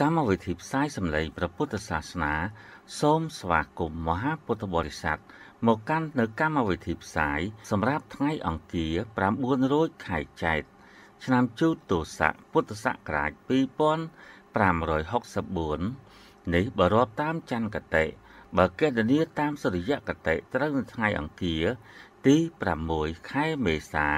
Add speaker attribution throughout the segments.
Speaker 1: កម្មវិធីផ្សាយសម្លេងព្រះពុទ្ធសាសនា សូមស្វាគមន៍មហាពុទ្ធបរិស័ទមកកាន់នៅកម្មវិធីផ្សាយសម្រាប់ថ្ងៃអង្គារ9រោចខែចែកឆ្នាំជូតទស័កពុទ្ធសករាជ2564នេះបើរាប់តាមច័ន្ទគតិបើកេតនីតាមសុរិយគតិត្រូវនៅថ្ងៃអង្គារទី6ខែមេសា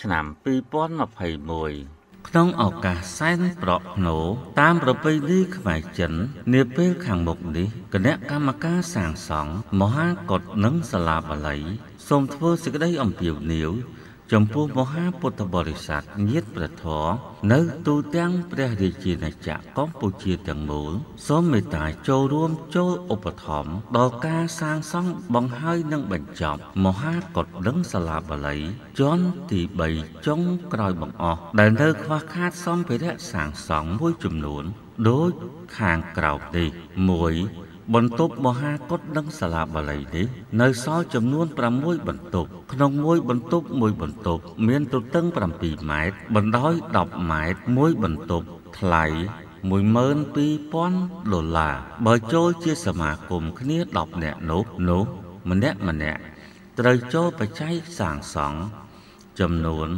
Speaker 1: ឆ្នាំ2021 ក្នុងឱកាសសែនប្រក់ភ្នោតាមប្រពៃណីខ្មែរចិននាពេលខាងមុខនេះគណៈកម្មការសាងសង់មហាកុដនិងសាលាបាលីសូមធ្វើសេចក្តីអំពាវនាវ ចំពោះមហាពុទ្ធបរិស័ទញាតិព្រះធរនៅទូទាំងព្រះរាជាណាចក្រកម្ពុជាទាំងមូលសូមមេត្តាចូលរួមចូលឧបត្ថម្ភដល់ការសាងសង់បង្ហើយនិងបញ្ចប់មហាកុដិនិងសាលាបាលីជាន់ទី3ចុងក្រោយបង្អស់ដែលនៅខ្វះខាតសម្ភារៈសាងសង់មួយចំនួន ដូចខាងក្រោមនេះ1 បន្ទប់មហាកុដនិងសាលាបាលីនេះនៅសល់ចំនួន6បន្ទប់ក្នុងមួយបន្ទប់មួយបន្ទប់មានទទឹង7ម៉ែត្របណ្ដោយ10ម៉ែត្រមួយបន្ទប់ថ្លៃ12000ដុល្លារបើចូលជាសមាគមគ្នា10នាក់នោះនោះម្នាក់ម្នាក់ត្រូវចូលបច្ច័យសាងសង់ចំនួន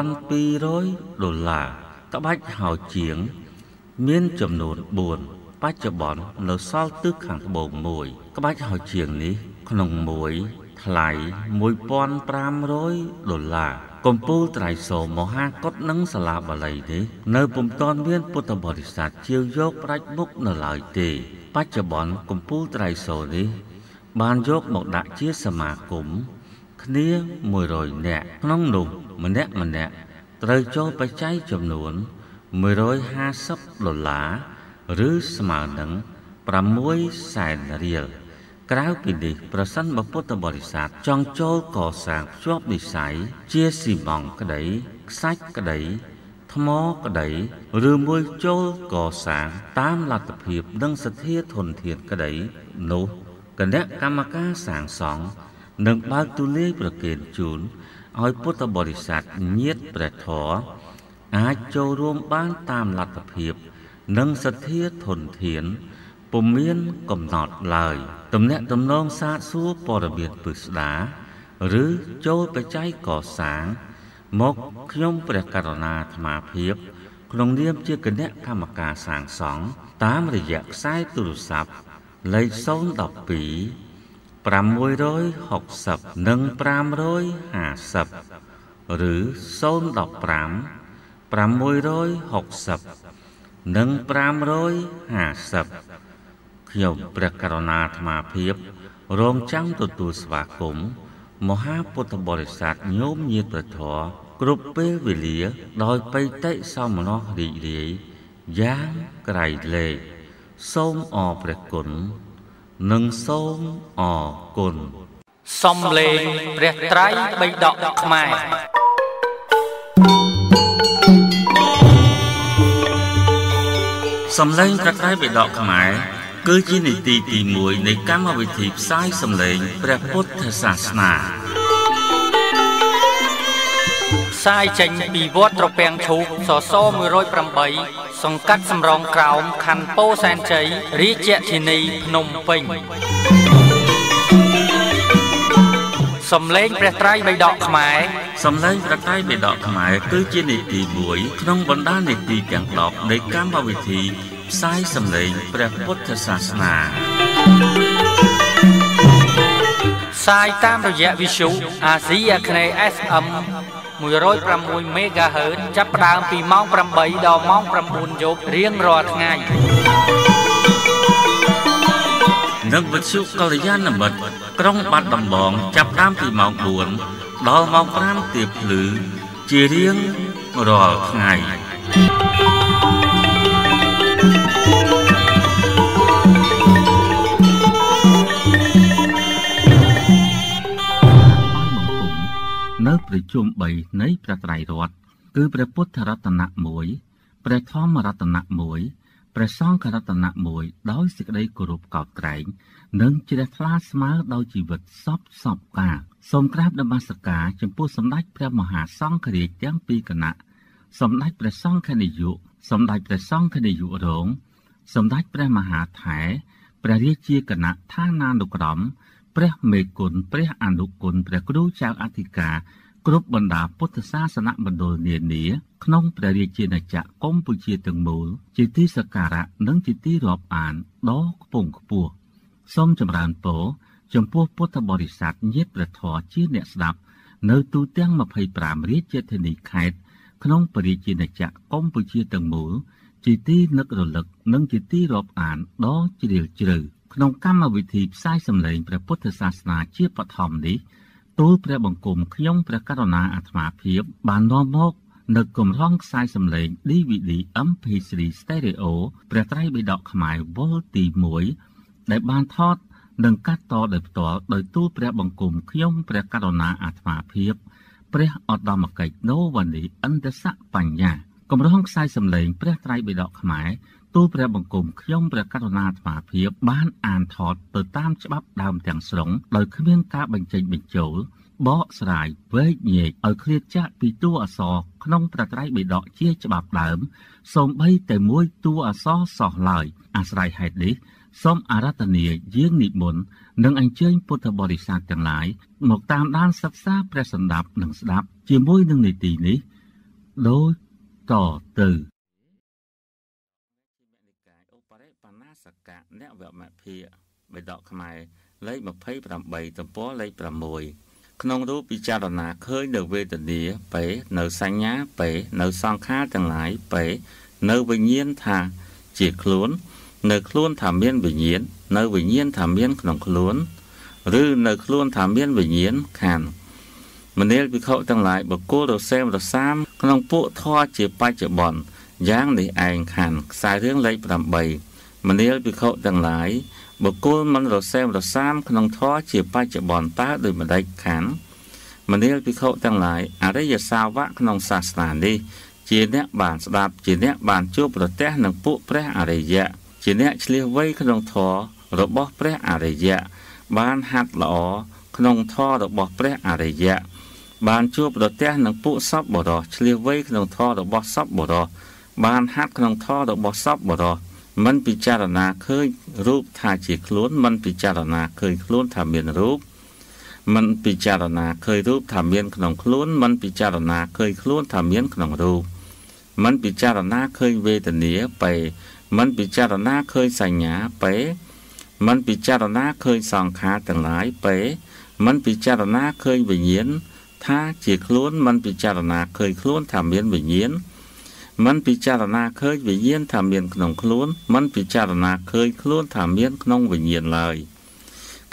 Speaker 1: 1200ដុល្លារក្បាច់ហោជាង មានចំនួន4 បច្ចុប្បន្ននៅសល់ទិសខាងត្បូងមួយ ក្បាច់ហោជាងនេះ ក្នុងមួយថ្លៃ1500ដុល្លារកំពូលត្រៃសោមហាកុដនិងសាលាបាលីនេះនៅពុំទាន់មានពុទ្ធបរិស័ទជាវយកប្រាច់មុខនៅឡើយទេ បច្ចុប្បន្នកំពូលត្រៃសោនេះ បានយកមកដាក់ជាសមាគមគ្នា100នាក់ក្នុងនោះម្នាក់ម្នាក់ត្រូវចូលបច្ច័យចំនួន150ដុល្លារ ឬស្មើនឹង6សែនរៀលក្រៅពីនេះប្រសិនបើពុទ្ធបរិស័ទចង់ចូលកសាងភ្ជាប់និស័យជាស៊ីម៉ង់ក្តីខ្សាច់ក្តីថ្មក្តីឬមួយចូលកសាងតាមលទ្ធភាពនិងសទ្ធាធនធានក្តីនោះគណៈកម្មការសាងសង់នឹងបើកទូលាយប្រគេនជូនឲ្យពុទ្ធបរិស័ទញាតព្រះធរអាចចូលរួមបានតាមលទ្ធភាព និងសទ្ធាធនធានពុំមានកំណត់ឡើយទំនាក់ទំនងសាកសួរព័ត៌មានពិស្ដាឬចូលបច្ច័យកសាង មកខ្ញុំព្រះករុណាអាត្មាភាព ក្នុងនាមជាគណៈកម្មការសាងសង់តាមរយៈខ្សែទូរស័ព្ទលេខ012 660និង550ឬ015 660 និង550ខ្ញុំព្រះករុណាអាត្មាភាព រងចាំទទួលស្វាគមន៍មហាពុទ្ធបរិស័ទញោមញាតប្រធរគ្រប់ពេលវេលា ដោយបិតិសមណោះរីករាយយ៉ាងក្រៃលែងសូមអរព្រះគុណនិងសូមអរគុណ
Speaker 2: សំលេងព្រះត្រៃបិដកខ្មែរ
Speaker 1: សំឡេងប្រក្រៃបិដកខ្មែរគឺជានីតិទី1នៃកម្មវិធីផ្សាយសំឡេងព្រះពុទ្ធសាសនា
Speaker 2: ផ្សាយចេញពីវត្តត្រពាំងឈូកសស108សង្កាត់សំរងក្រោមខណ្ឌពោធិ៍សែនជ័យរាជធានីភ្នំពេញសំឡេងព្រះត្រៃបិដកខ្មែរ
Speaker 1: សំឡេងព្រះត្រៃបិដកខ្មែរគឺជានីតិមួយក្នុងបណ្ដានីតិទាំង10នៃកម្មវិធីផ្សាយសំឡេងព្រះពុទ្ធសាសនា
Speaker 2: ផ្សាយតាមរយៈវិទ្យុអាស៊ីអាគ្នេយ៍ FM 106 MHz ចាប់ផ្ដើមពីម៉ោង8ដល់ម៉ោង9យប់រៀងរាល់ថ្ងៃ
Speaker 1: និងវិទ្យុកល្យាណមិត្តក្រុងបាត់ដំបងចាប់ផ្ដើមពីម៉ោង4 ដល់ម៉ោង5ទៀបភ្លឺជារៀងរាល់ថ្ងៃនៅប្រជុំ3នៃព្រះត្រៃរតន៍គឺព្រះពុទ្ធរតនៈ1ព្រះធម្មរតនៈ1ព្រះសង្ឃរតនៈ1ដោយសេចក្តីគោរពកោតក្រែង និងជ្រះថ្លាស្មើដោយជីវិតសពសពកាសូមក្រាបនមស្ការចំពោះសម្ដេចព្រះមហាសង្ឃរាជទាំងពីរគណៈសម្ដេចព្រះសង្ឃនាយកសម្ដេចព្រះសង្ឃនាយករងសម្ដេចព្រះមហាថែព្រះរាជាគណៈឋានានុក្រមព្រះមេគុណព្រះអនុគុណព្រះគ្រូចៅអធិការគ្រប់បណ្ដាពុទ្ធសាសនមណ្ឌលនានាក្នុងព្រះរាជាណាចក្រកម្ពុជាទាំងមូលជាទីសក្ការៈនិងជាទីរាប់អានដ៏ខ្ពង់ខ្ពស់ សូមចម្រើនពរចំពោះពុទ្ធបរិស័ទញាតិព្រះធរជាអ្នកស្ដាប់ នៅទូទាំង25រាជធានីខេត្តក្នុងព្រះរាជាណាចក្រកម្ពុជាទាំងមូលជាទីនឹករលឹកនិងជាទីរាប់អានដ៏ជ្រាលជ្រៅក្នុងកម្មវិធីផ្សាយសម្លេងព្រះពុទ្ធសាសនាជាបឋមនេះទូលព្រះបង្គំខ្ញុំព្រះករុណាអាត្មាភាព បាននាំមកនៅគម្រងខ្សែសម្លេង DVD MP3 Stereo ព្រះត្រៃបិដកខ្មែរវល់ទី1 ដែលបានថតនិងកាត់តដោយផ្ទាល់ដោយទូលព្រះបង្គំខ្ញុំព្រះករុណាអាត្មាភាពព្រះឧត្តមកិច្ចណូវ៉ានីអន្តសៈបញ្ញាគម្រោងខ្សែសម្លេងព្រះត្រៃបិដកខ្មែរទូលព្រះបង្គំខ្ញុំព្រះករុណាអាត្មាភាពបានអានថតទៅតាមច្បាប់ដើមទាំងស្រុងដោយគ្មានការបញ្ចេញបញ្ចូលបកស្រាយវែកញែកឲ្យឃ្លាតចាក់ពីតួអក្សរក្នុងប្រត្រៃបិដកជាច្បាប់ដើមសូម្បីតែមួយតួអក្សរសោះឡើយអាស្រ័យហេតុនេះ សូមអារាធនាយាងនិមន្តនិងអញ្ជើញពុទ្ធបរិស័ទទាំងឡាយមកតាមដានសិក្សាព្រះសម្ដាប់និងស្ដាប់ជាមួយនឹងនីតិនេះដូចតទៅឧបរិបណាសកៈអ្នកវមភាបិដកខ្មែរលេខ28ទំព័រលេខ6ក្នុងរូបពិចារណាឃើញនៅវេទនាបេនៅសញ្ញាបេនៅសង្ខារទាំងឡាយបេនៅវិញ្ញាណថាជាខ្លួន នៅខ្លួនថាមានវិញ្ញាណនៅវិញ្ញាណថាមានក្នុងខ្លួន ឬនៅខ្លួនថាមានវិញ្ញាណខានមនាលវិខទាំងឡាយបកគលរសេមរសាម ក្នុងពួកធរជាបច្ចុប្បន្នយ៉ាងនេះឯងខានខ្សែរឿងលេខ8មនាលវិខទាំងឡាយបកគលមិនរសេមរសាម ក្នុងធរជាបច្ចុប្បន្នតើដោយម្ដេចខានមនាលវិខទាំងឡាយអរិយសាវកក្នុងសាសនានេះជាអ្នកបានស្ដាប់ជាអ្នកបានជួបប្រទះនឹងពួកព្រះអរិយៈ ជាអ្នកឆ្លៀសវៃក្នុងធម៌របស់ព្រះអរិយៈបានហាត់ល្អក្នុងធម៌របស់ព្រះអរិយៈបានជួបប្រទះនឹងពួកសពបរោះឆ្លៀសវៃក្នុងធម៌របស់សពបរោះបានហាត់ក្នុងធម៌របស់សពបរោះមិនពិចារណាឃើញរូបថាជាខ្លួនមិនពិចារណាឃើញខ្លួនថាមានរូបមិនពិចារណាឃើញរូបថាមានក្នុងខ្លួនមិនពិចារណាឃើញខ្លួនថាមានក្នុងរូបមិនពិចារណាឃើញវេទនាបែ មិនពិចារណាឃើញសញ្ញាពេមិនពិចារណាឃើញសង្ខារទាំងឡាយពេមិនពិចារណាឃើញវិញ្ញាណថាជាខ្លួនមិនពិចារណាឃើញខ្លួនថាមានវិញ្ញាណមិនពិចារណាឃើញវិញ្ញាណថាមានក្នុងខ្លួនមិនពិចារណាឃើញខ្លួនថាមានក្នុងវិញ្ញាណឡើយ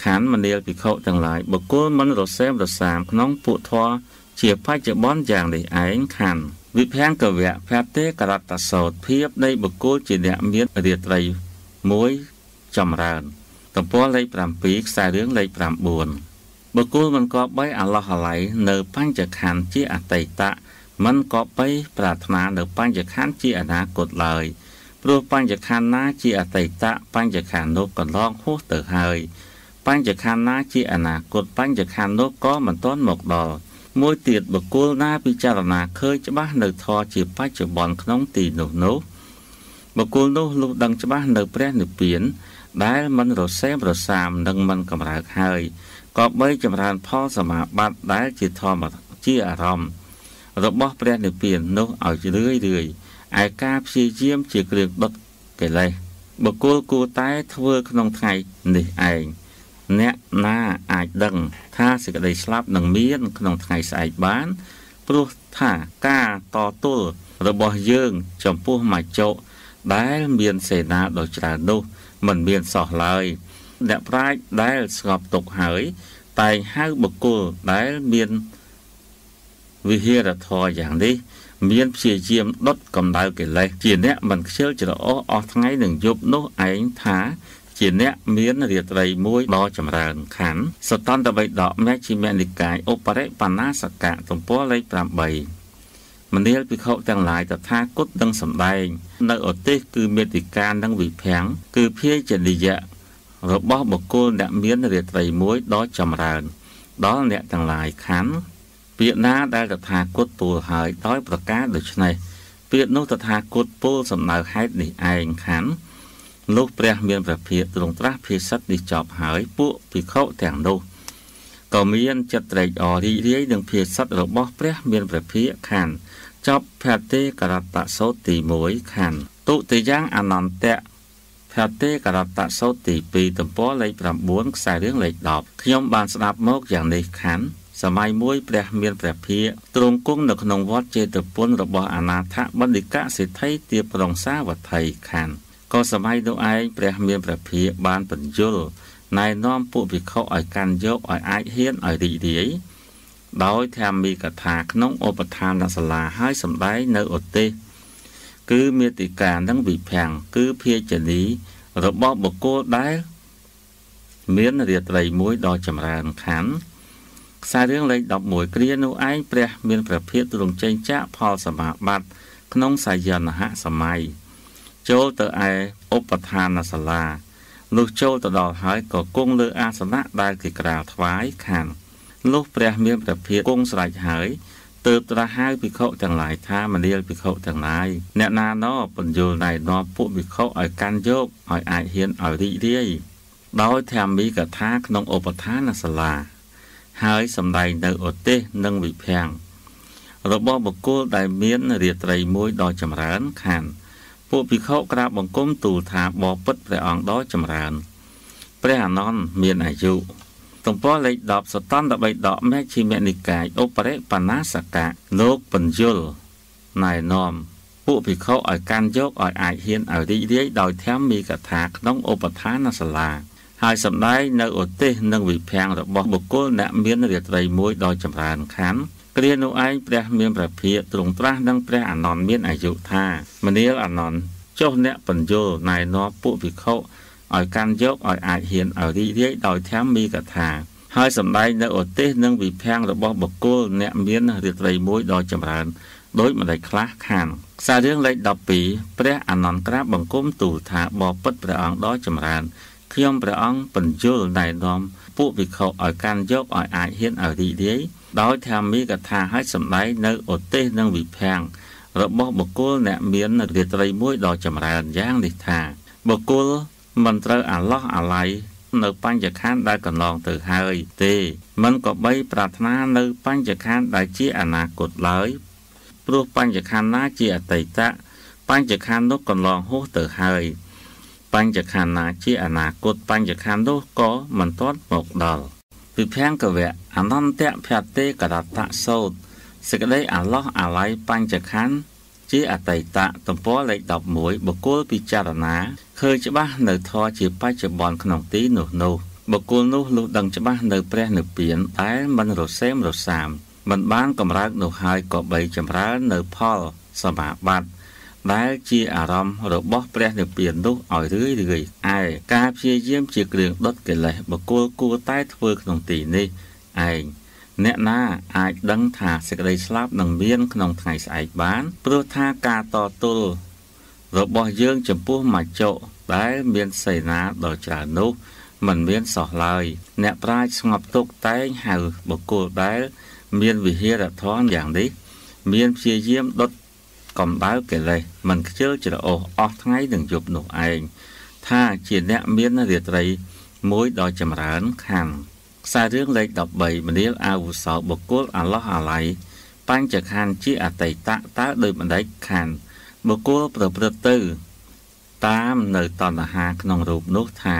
Speaker 1: ខណ្ឌមនាលភិក្ខុទាំងឡាយបុគ្គលមិនរសេមរសាមក្នុងពួកធម៌ជាបច្ចុប្បន្នយ៉ាងនេះឯងខណ្ឌ វិភាំងកវៈភទេករតសោតភាពនៃបុគ្គលជាអ្នកមានរាត្រី1ចម្រើនទំព័រលេខ7ខ្សែរឿងលេខ9បុគ្គលមិនគប្បីអាឡោះអាឡៃនៅបញ្ចខណ្ឌជាអតីតៈមិនគប្បីប្រាថ្នានៅបញ្ចខណ្ឌជាអនាគតឡើយព្រោះបញ្ចខណ្ឌណាជាអតីតៈបញ្ចខណ្ឌនោះកន្លងហួសទៅហើយបញ្ចខណ្ឌណាជាអនាគតបញ្ចខណ្ឌនោះក៏មិនទាន់មកដល់ មួយទៀតបុគ្គលណាពិចារណាឃើញច្បាស់នៅធម៌ជាបច្ចុប្បន្នក្នុងទីនោះនោះបុគ្គលនោះលុះដឹងច្បាស់នៅព្រះនិព្វាន ដែលមិនរសេមរសាមនិងមិនកម្រើកហើយក៏បីចម្រើនផលសមាបត្តិដែលជាធម្មជាអារម្មណ៍របស់ព្រះនិព្វាននោះឲ្យរឿយរឿយឯការព្យាយាមជាគ្រឿងដុតកិលេសបុគ្គលគួរតែធ្វើក្នុងថ្ងៃនេះឯងអ្នកណាអាចដឹង ថាសេចក្តីស្លាប់នឹងមានក្នុងថ្ងៃស្អែកបាន ព្រោះថាការតទល់របស់យើង ចំពោះមច្ចុដែលមានសេនាដ៏ច្រើននោះមិនមានសោះឡើយអ្នកប្រាជ្ញដែលស្ងប់ទុកហើយ តែងហៅបុគ្គលដែលមានវិហារធរយ៉ាងនេះ មានព្យាយាមដុតកម្ដៅកិលេសជាអ្នកមិនខ្ជិលច្រអូសអស់ថ្ងៃនឹងយប់នោះឯងថា ជាអ្នកមានរាត្រីមួយដ៏ចម្រើនខណ្ឌសតន្តបិដកមជ្ឈិមនិកាយឧបរិបណ្ណាសកៈទំព័រលេខ8មនាលភិក្ខុទាំងឡាយតថាគតនឹងសម្ដែង នៅឧទេសគឺមេតិកានិងវិភាំងគឺភាជនិយៈរបស់បុគ្គលអ្នកមានរាត្រីមួយដ៏ចម្រើន ដល់អ្នកទាំងឡាយខណ្ឌពាក្យណាដែលតថាគតពោលហើយដោយប្រការដូច្នេះពាក្យនោះតថាគតពោលសំដៅហេតុនេះឯងខាន លុះព្រះមានព្រះភិក្ខទ្រង់ត្រាស់ភាសិតនេះចប់ហើយពួកភិក្ខុទាំងនោះក៏មានចិត្តត្រេកអររីករាយនឹងភាសិតរបស់ព្រះមានព្រះភិក្ខខានចប់ភតេករតសោតទី1ខានទុតិយ៉ាងអនន្តៈភតេករតសោតទី2ទំព័រលេខ9ខ្សែរឿងលេខ10ខ្ញុំបានស្ដាប់មកយ៉ាងនេះខានសម័យមួយព្រះមានព្រះភិក្ខទ្រង់គង់នៅក្នុងវត្តចេតពុនរបស់អនាថបណ្ឌិកសិទ្ធិទាបប្រងសាវត្ថីខាន ក៏សម័យនោះឯងព្រះមានព្រះភិក្ខបានបញ្យលណែនាំពួកភិក្ខុឲ្យកាន់យកឲ្យអាចហ៊ានឲ្យរីករាយដោយធម្មីកថាក្នុងឧបឋានសាលាឲ្យសម្ដែងនៅឧទេសគឺមេតិកានិងវិភាំងគឺភាជនីរបស់បុគ្គលដែលមានរាត្រីមួយដ៏ចម្រើនខណ្ឌខ្សែរឿងលេខ11គ្រានោះឯងព្រះ មានព្រះភិក្ខទ្រង់ចេញចាកផលសមាបត្តិក្នុងសាយនហសម័យ ចូលទៅឯឧបឋានសាលាលុះចូលទៅដល់ហើយក៏គង់លើអាសនៈដែលគេក្រាលថ្វាយខាងលុះព្រះមានព្រះភិក្ខគង់ស្រេចហើយទើបត្រាស់ហៅភិក្ខុទាំងឡាយថាមនាលភិក្ខុទាំងឡាយអ្នកណាណោបញ្យលណៃនាំពួកភិក្ខុឲ្យកាន់យកឲ្យអាចហ៊ានឲ្យរីករាយដោយធម្មីកថាក្នុងឧបឋានសាលាហើយសម្ដែងនៅឧទេសនិងវិភាំងរបស់បុគ្គលដែលមានរាត្រីមួយដ៏ចម្រើនខាន ពួកភិក្ខុក្រាបបង្គំទូលថាបបិទ្ធព្រះអង្គដ៏ចម្រើនព្រះអានន្ទមានអាយុទំព័រលេខ10សតន្ត3ដកមេឈិមនិកាយឧបរិបណាសកៈលោកបញ្យលណែនាំពួកភិក្ខុឲ្យកាន់យកឲ្យអាចហ៊ានឲ្យរីករាយដោយធម៌មីកថាក្នុងឧបឋានសាលាហើយសម្ដែងនៅឧទេសនិងវិភាំងរបស់បុគ្គលអ្នកមានរាត្រីមួយដ៏ចម្រើនខណ្ឌ គ្រានោះឯងព្រះមានព្រះភិក្ខទ្រង់ត្រាស់នឹងព្រះអានន្ទមានអាយុថាមនាលអានន្ទចុះអ្នកបញ្យលណែនាំពួកភិក្ខុឲ្យកាន់យកឲ្យអាចហ៊ានឲ្យរីករាយដោយធម៌មីកថាហើយសម្ដែងនៅឧទេសនិងវិភាំងរបស់បុគ្គលអ្នកមានរាត្រីមួយដ៏ចម្រើនដោយម្ដេចខ្លះខានខ្សែរឿងលេខ12ព្រះអានន្ទក្រាបបង្គំទូលថាបបិទ្ធព្រះអង្គដ៏ចម្រើនខ្ញុំព្រះអង្គបញ្យលណែនាំពួកវិខុឲ្យកាន់យកឲ្យអាចហ៊ានឲ្យរីករាយ ដោយធម្មីកថាឲ្យសម្ដែងនៅឧទេសនិងវិភាំងរបស់បុគ្គលអ្នកមានរាត្រីមួយដ៏ចម្រើនយ៉ាងនេះថាបុគ្គលមិនត្រូវអាឡោះអាឡ័យនៅបញ្ញខណ្ឌដែលកន្លងទៅហើយទេមិនក៏បីប្រាថ្នានៅបញ្ញខណ្ឌដែលជាអនាគតឡើយព្រោះបញ្ញខណ្ឌណាជាអតីតបញ្ញខណ្ឌនោះកន្លងហួសទៅហើយបញ្ញខណ្ឌណាជាអនាគតបញ្ញខណ្ឌនោះក៏មិនទាន់មកដល់ វិភាំងកវៈអនន្តៈភតេករតៈសោតសេចក្តីអាឡោះអាល័យបញ្ញខណ្ឌជាអតីតទំព័រលេខ11បុគ្គលពិចារណាឃើញច្បាស់នៅធរជាបច្ចុប្បន្នក្នុងទីនោះនោះបុគ្គលនោះលុះដឹងច្បាស់នៅព្រះនិព្វានតែមិនរសេមរសាមមិនបានកម្រើកនោះហើយក៏បីចម្រើននៅផលសមាបត្តិ ដែលជាអារម្មណ៍របស់ព្រះនិព្វាននោះឲ្យរឿយរឿយឯការព្យាយាមជាគ្រឿងដុតកិលេសបុគ្គលគួរតែធ្វើក្នុងទីនេះឯងអ្នកណាអាចដឹងថាសេចក្តីស្លាប់នឹងមានក្នុងថ្ងៃស្អែកបានព្រោះថាការតទល់របស់យើងចំពោះមច្ចុដែលមានសេនាដ៏ច្រើននោះមិនមានសោះឡើយ អ្នកប្រាជ្ញស្ងប់ទុកតែងហៅបុគ្គលដែល មានវិហារធម៌យ៉ាងនេះ មានព្យាយាមដុត កំដៅកិលេសមិនខ្ជិលច្រអូសអស់ថ្ងៃនឹងយប់នោះឯងថាជាអ្នកមានរាត្រីមួយដ៏ចម្រើនខាងខ្សែរឿងលេខ13មនាលអាវុសោបុគ្គលអាឡោះអាឡៃបញ្ចខណ្ឌជាអតីតតើដោយបណ្ដេចខណ្ឌបុគ្គលប្រព្រឹត្តទៅ តាមនៅតណ្ហាក្នុងរូបនោះថា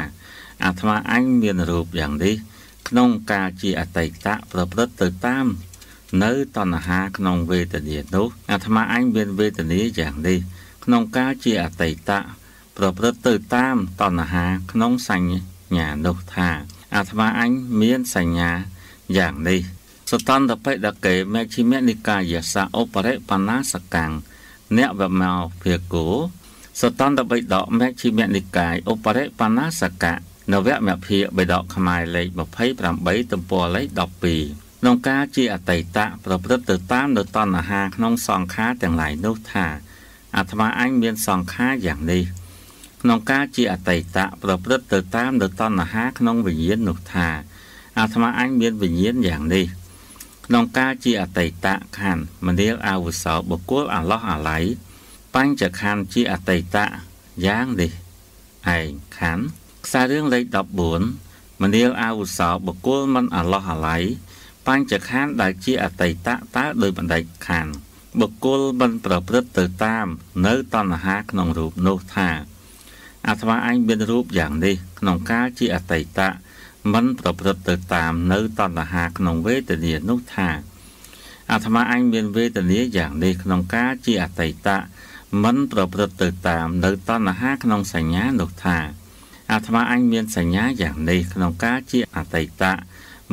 Speaker 1: អាត្មាអញមានរូបយ៉ាងនេះក្នុងការជាអតីតប្រព្រឹត្តទៅតាម នៅតណ្ហាក្នុងវេទនានោះអាត្មាអញមានវេទនាយ៉ាងនេះក្នុងការជាអតីតប្រព្រឹត្តទៅតាមតណ្ហាក្នុងសញ្ញានោះថាអាត្មាអញមានសញ្ញាយ៉ាងនេះសតន្តបិដកេមេឈិមនិកាយសៈឧបរិបណ្ណាសកាំងអ្នកវមោភាគោសតន្តបិដកមេឈិមនិកាយឧបរិបណ្ណាសកៈនវមភាបិដកខ្មែរលេខ28ទំព័រលេខ12 ក្នុងការជាអតីតប្រព្រឹត្តទៅតាមនៅតណ្ហាក្នុងសង្ខារទាំងឡាយនោះថាអាត្មាអញមានសង្ខារយ៉ាងនេះក្នុងការជាអតីតប្រព្រឹត្តទៅតាមនៅតណ្ហាក្នុងវិញ្ញាណនោះថាអាត្មាអញមានវិញ្ញាណយ៉ាងនេះក្នុងការជាអតីតខណ្ឌមនាលអាវុសោបុគ្គលអាឡោះអាឡៃបញ្ចខណ្ឌជាអតីតយ៉ាងនេះឯងខណ្ឌខ្សែរឿងលេខ14មនាលអាវុសោបុគ្គលមិនអឡោះអាល័យ បញ្ចខណ្ឌដែលជាអតីតតើដោយបណ្ដេចខណ្ឌបុគ្គលមិនប្រព្រឹត្តទៅតាម នៅតណ្ហាក្នុងរូបនោះថាអាត្មាអញមានរូបយ៉ាងនេះ ក្នុងកាលជាអតីតមិនប្រព្រឹត្តទៅតាម នៅតណ្ហាក្នុងវេទនានោះថាអាត្មាអញមានវេទនាយ៉ាងនេះក្នុងកាលជាអតីតមិនប្រព្រឹត្តទៅតាម នៅតណ្ហាក្នុងសញ្ញានោះថាអាត្មាអញមានសញ្ញាយ៉ាងនេះក្នុងកាលជាអតីត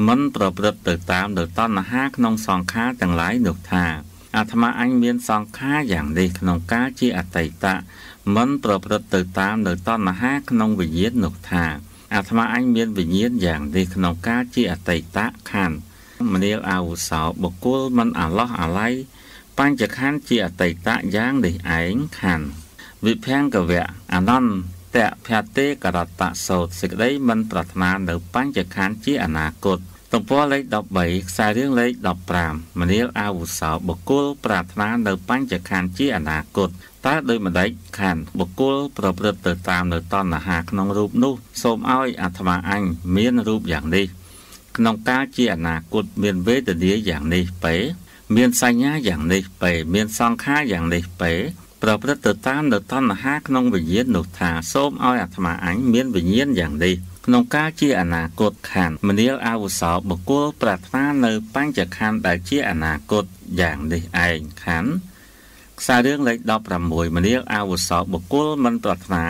Speaker 1: មិនប្រព្រឹត្តទៅតាមនៅតណ្ហាក្នុងសង្ខារទាំងឡាយនោះថាអាត្មាអញមានសង្ខារយ៉ាងនេះក្នុងកាលជាអតីតមិនប្រព្រឹត្តទៅតាមនៅតណ្ហាក្នុងវិញ្ញាណនោះថាអាត្មាអញមានវិញ្ញាណយ៉ាងនេះក្នុងកាលជាអតីតខណ្ឌមនាលអាវុសោបុគ្គលមិនអាឡោះអាល័យបញ្ចខណ្ឌជាអតីតយ៉ាងនេះឯងខណ្ឌវិភាំងកវៈអនន្តៈ ភតេករតៈសោតសេចក្តីមិនប្រាថ្នានៅបញ្ចខណ្ឌជាអនាគតទំព័រលេខ13ខ្សែរឿងលេខ15មនាលអាវុសោបុគ្គលប្រាថ្នានៅបញ្ចខណ្ឌជាអនាគតតើដោយម្ដេចខណ្ឌបុគ្គលប្រព្រឹត្តទៅតាមនៅតណ្ហាក្នុងរូបនោះសូមឲ្យអាត្មាអញមានរូបយ៉ាងនេះក្នុងកាលជាអនាគតមានវេទនាយ៉ាងនេះពេ មានសញ្ញាយ៉ាងនេះពេ មានសង្ខារយ៉ាងនេះពេ ប្រព្រឹត្តទៅតាមនៅតណ្ហាក្នុងវិញ្ញាណនោះថាសូមឲ្យអាត្មាអញមានវិញ្ញាណយ៉ាងនេះក្នុងការជាអនាគតខណ្ឌមនាលអាវុសោបុគ្គលប្រាថ្នានៅបញ្ចខណ្ឌដែលជាអនាគតយ៉ាងនេះឯងខណ្ឌខ្សែរឿងលេខ16មនាលអាវុសោបុគ្គលមិនប្រាថ្នា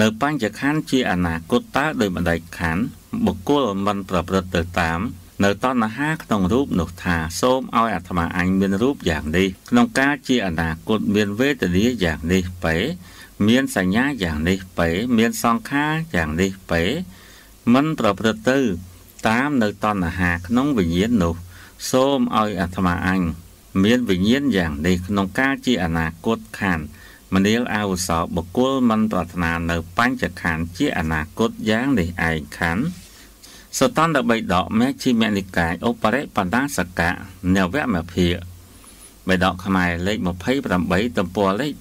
Speaker 1: នៅបញ្ចខណ្ឌជាអនាគតតើដោយម្ដេចខណ្ឌបុគ្គលមិនប្រព្រឹត្តទៅតាម នៅតណ្ហាក្នុងរូបនោះថាសូមឲ្យអាត្មាអញមានរូបយ៉ាងនេះក្នុងការជាអនាគតមានវេទនាយ៉ាងនេះបែមានសញ្ញាយ៉ាងនេះបែមានសង្ខារយ៉ាងនេះបែមិនប្រព្រឹត្តទៅតាមនៅតណ្ហាក្នុងវិញ្ញាណនោះសូមឲ្យអាត្មាអញមានវិញ្ញាណយ៉ាងនេះក្នុងការជាអនាគតខានមនាលអាវុសោបុគ្គលមិនប្រាថ្នានៅបញ្ចខណ្ឌជាអនាគតយ៉ាងនេះឯងខណ្ឌ សតន្តបិដកមេជីមនិកាយឧបរិបណ្ដាសកៈនវមភិបិដកខ្មែរលេខ28ទំព័រលេខ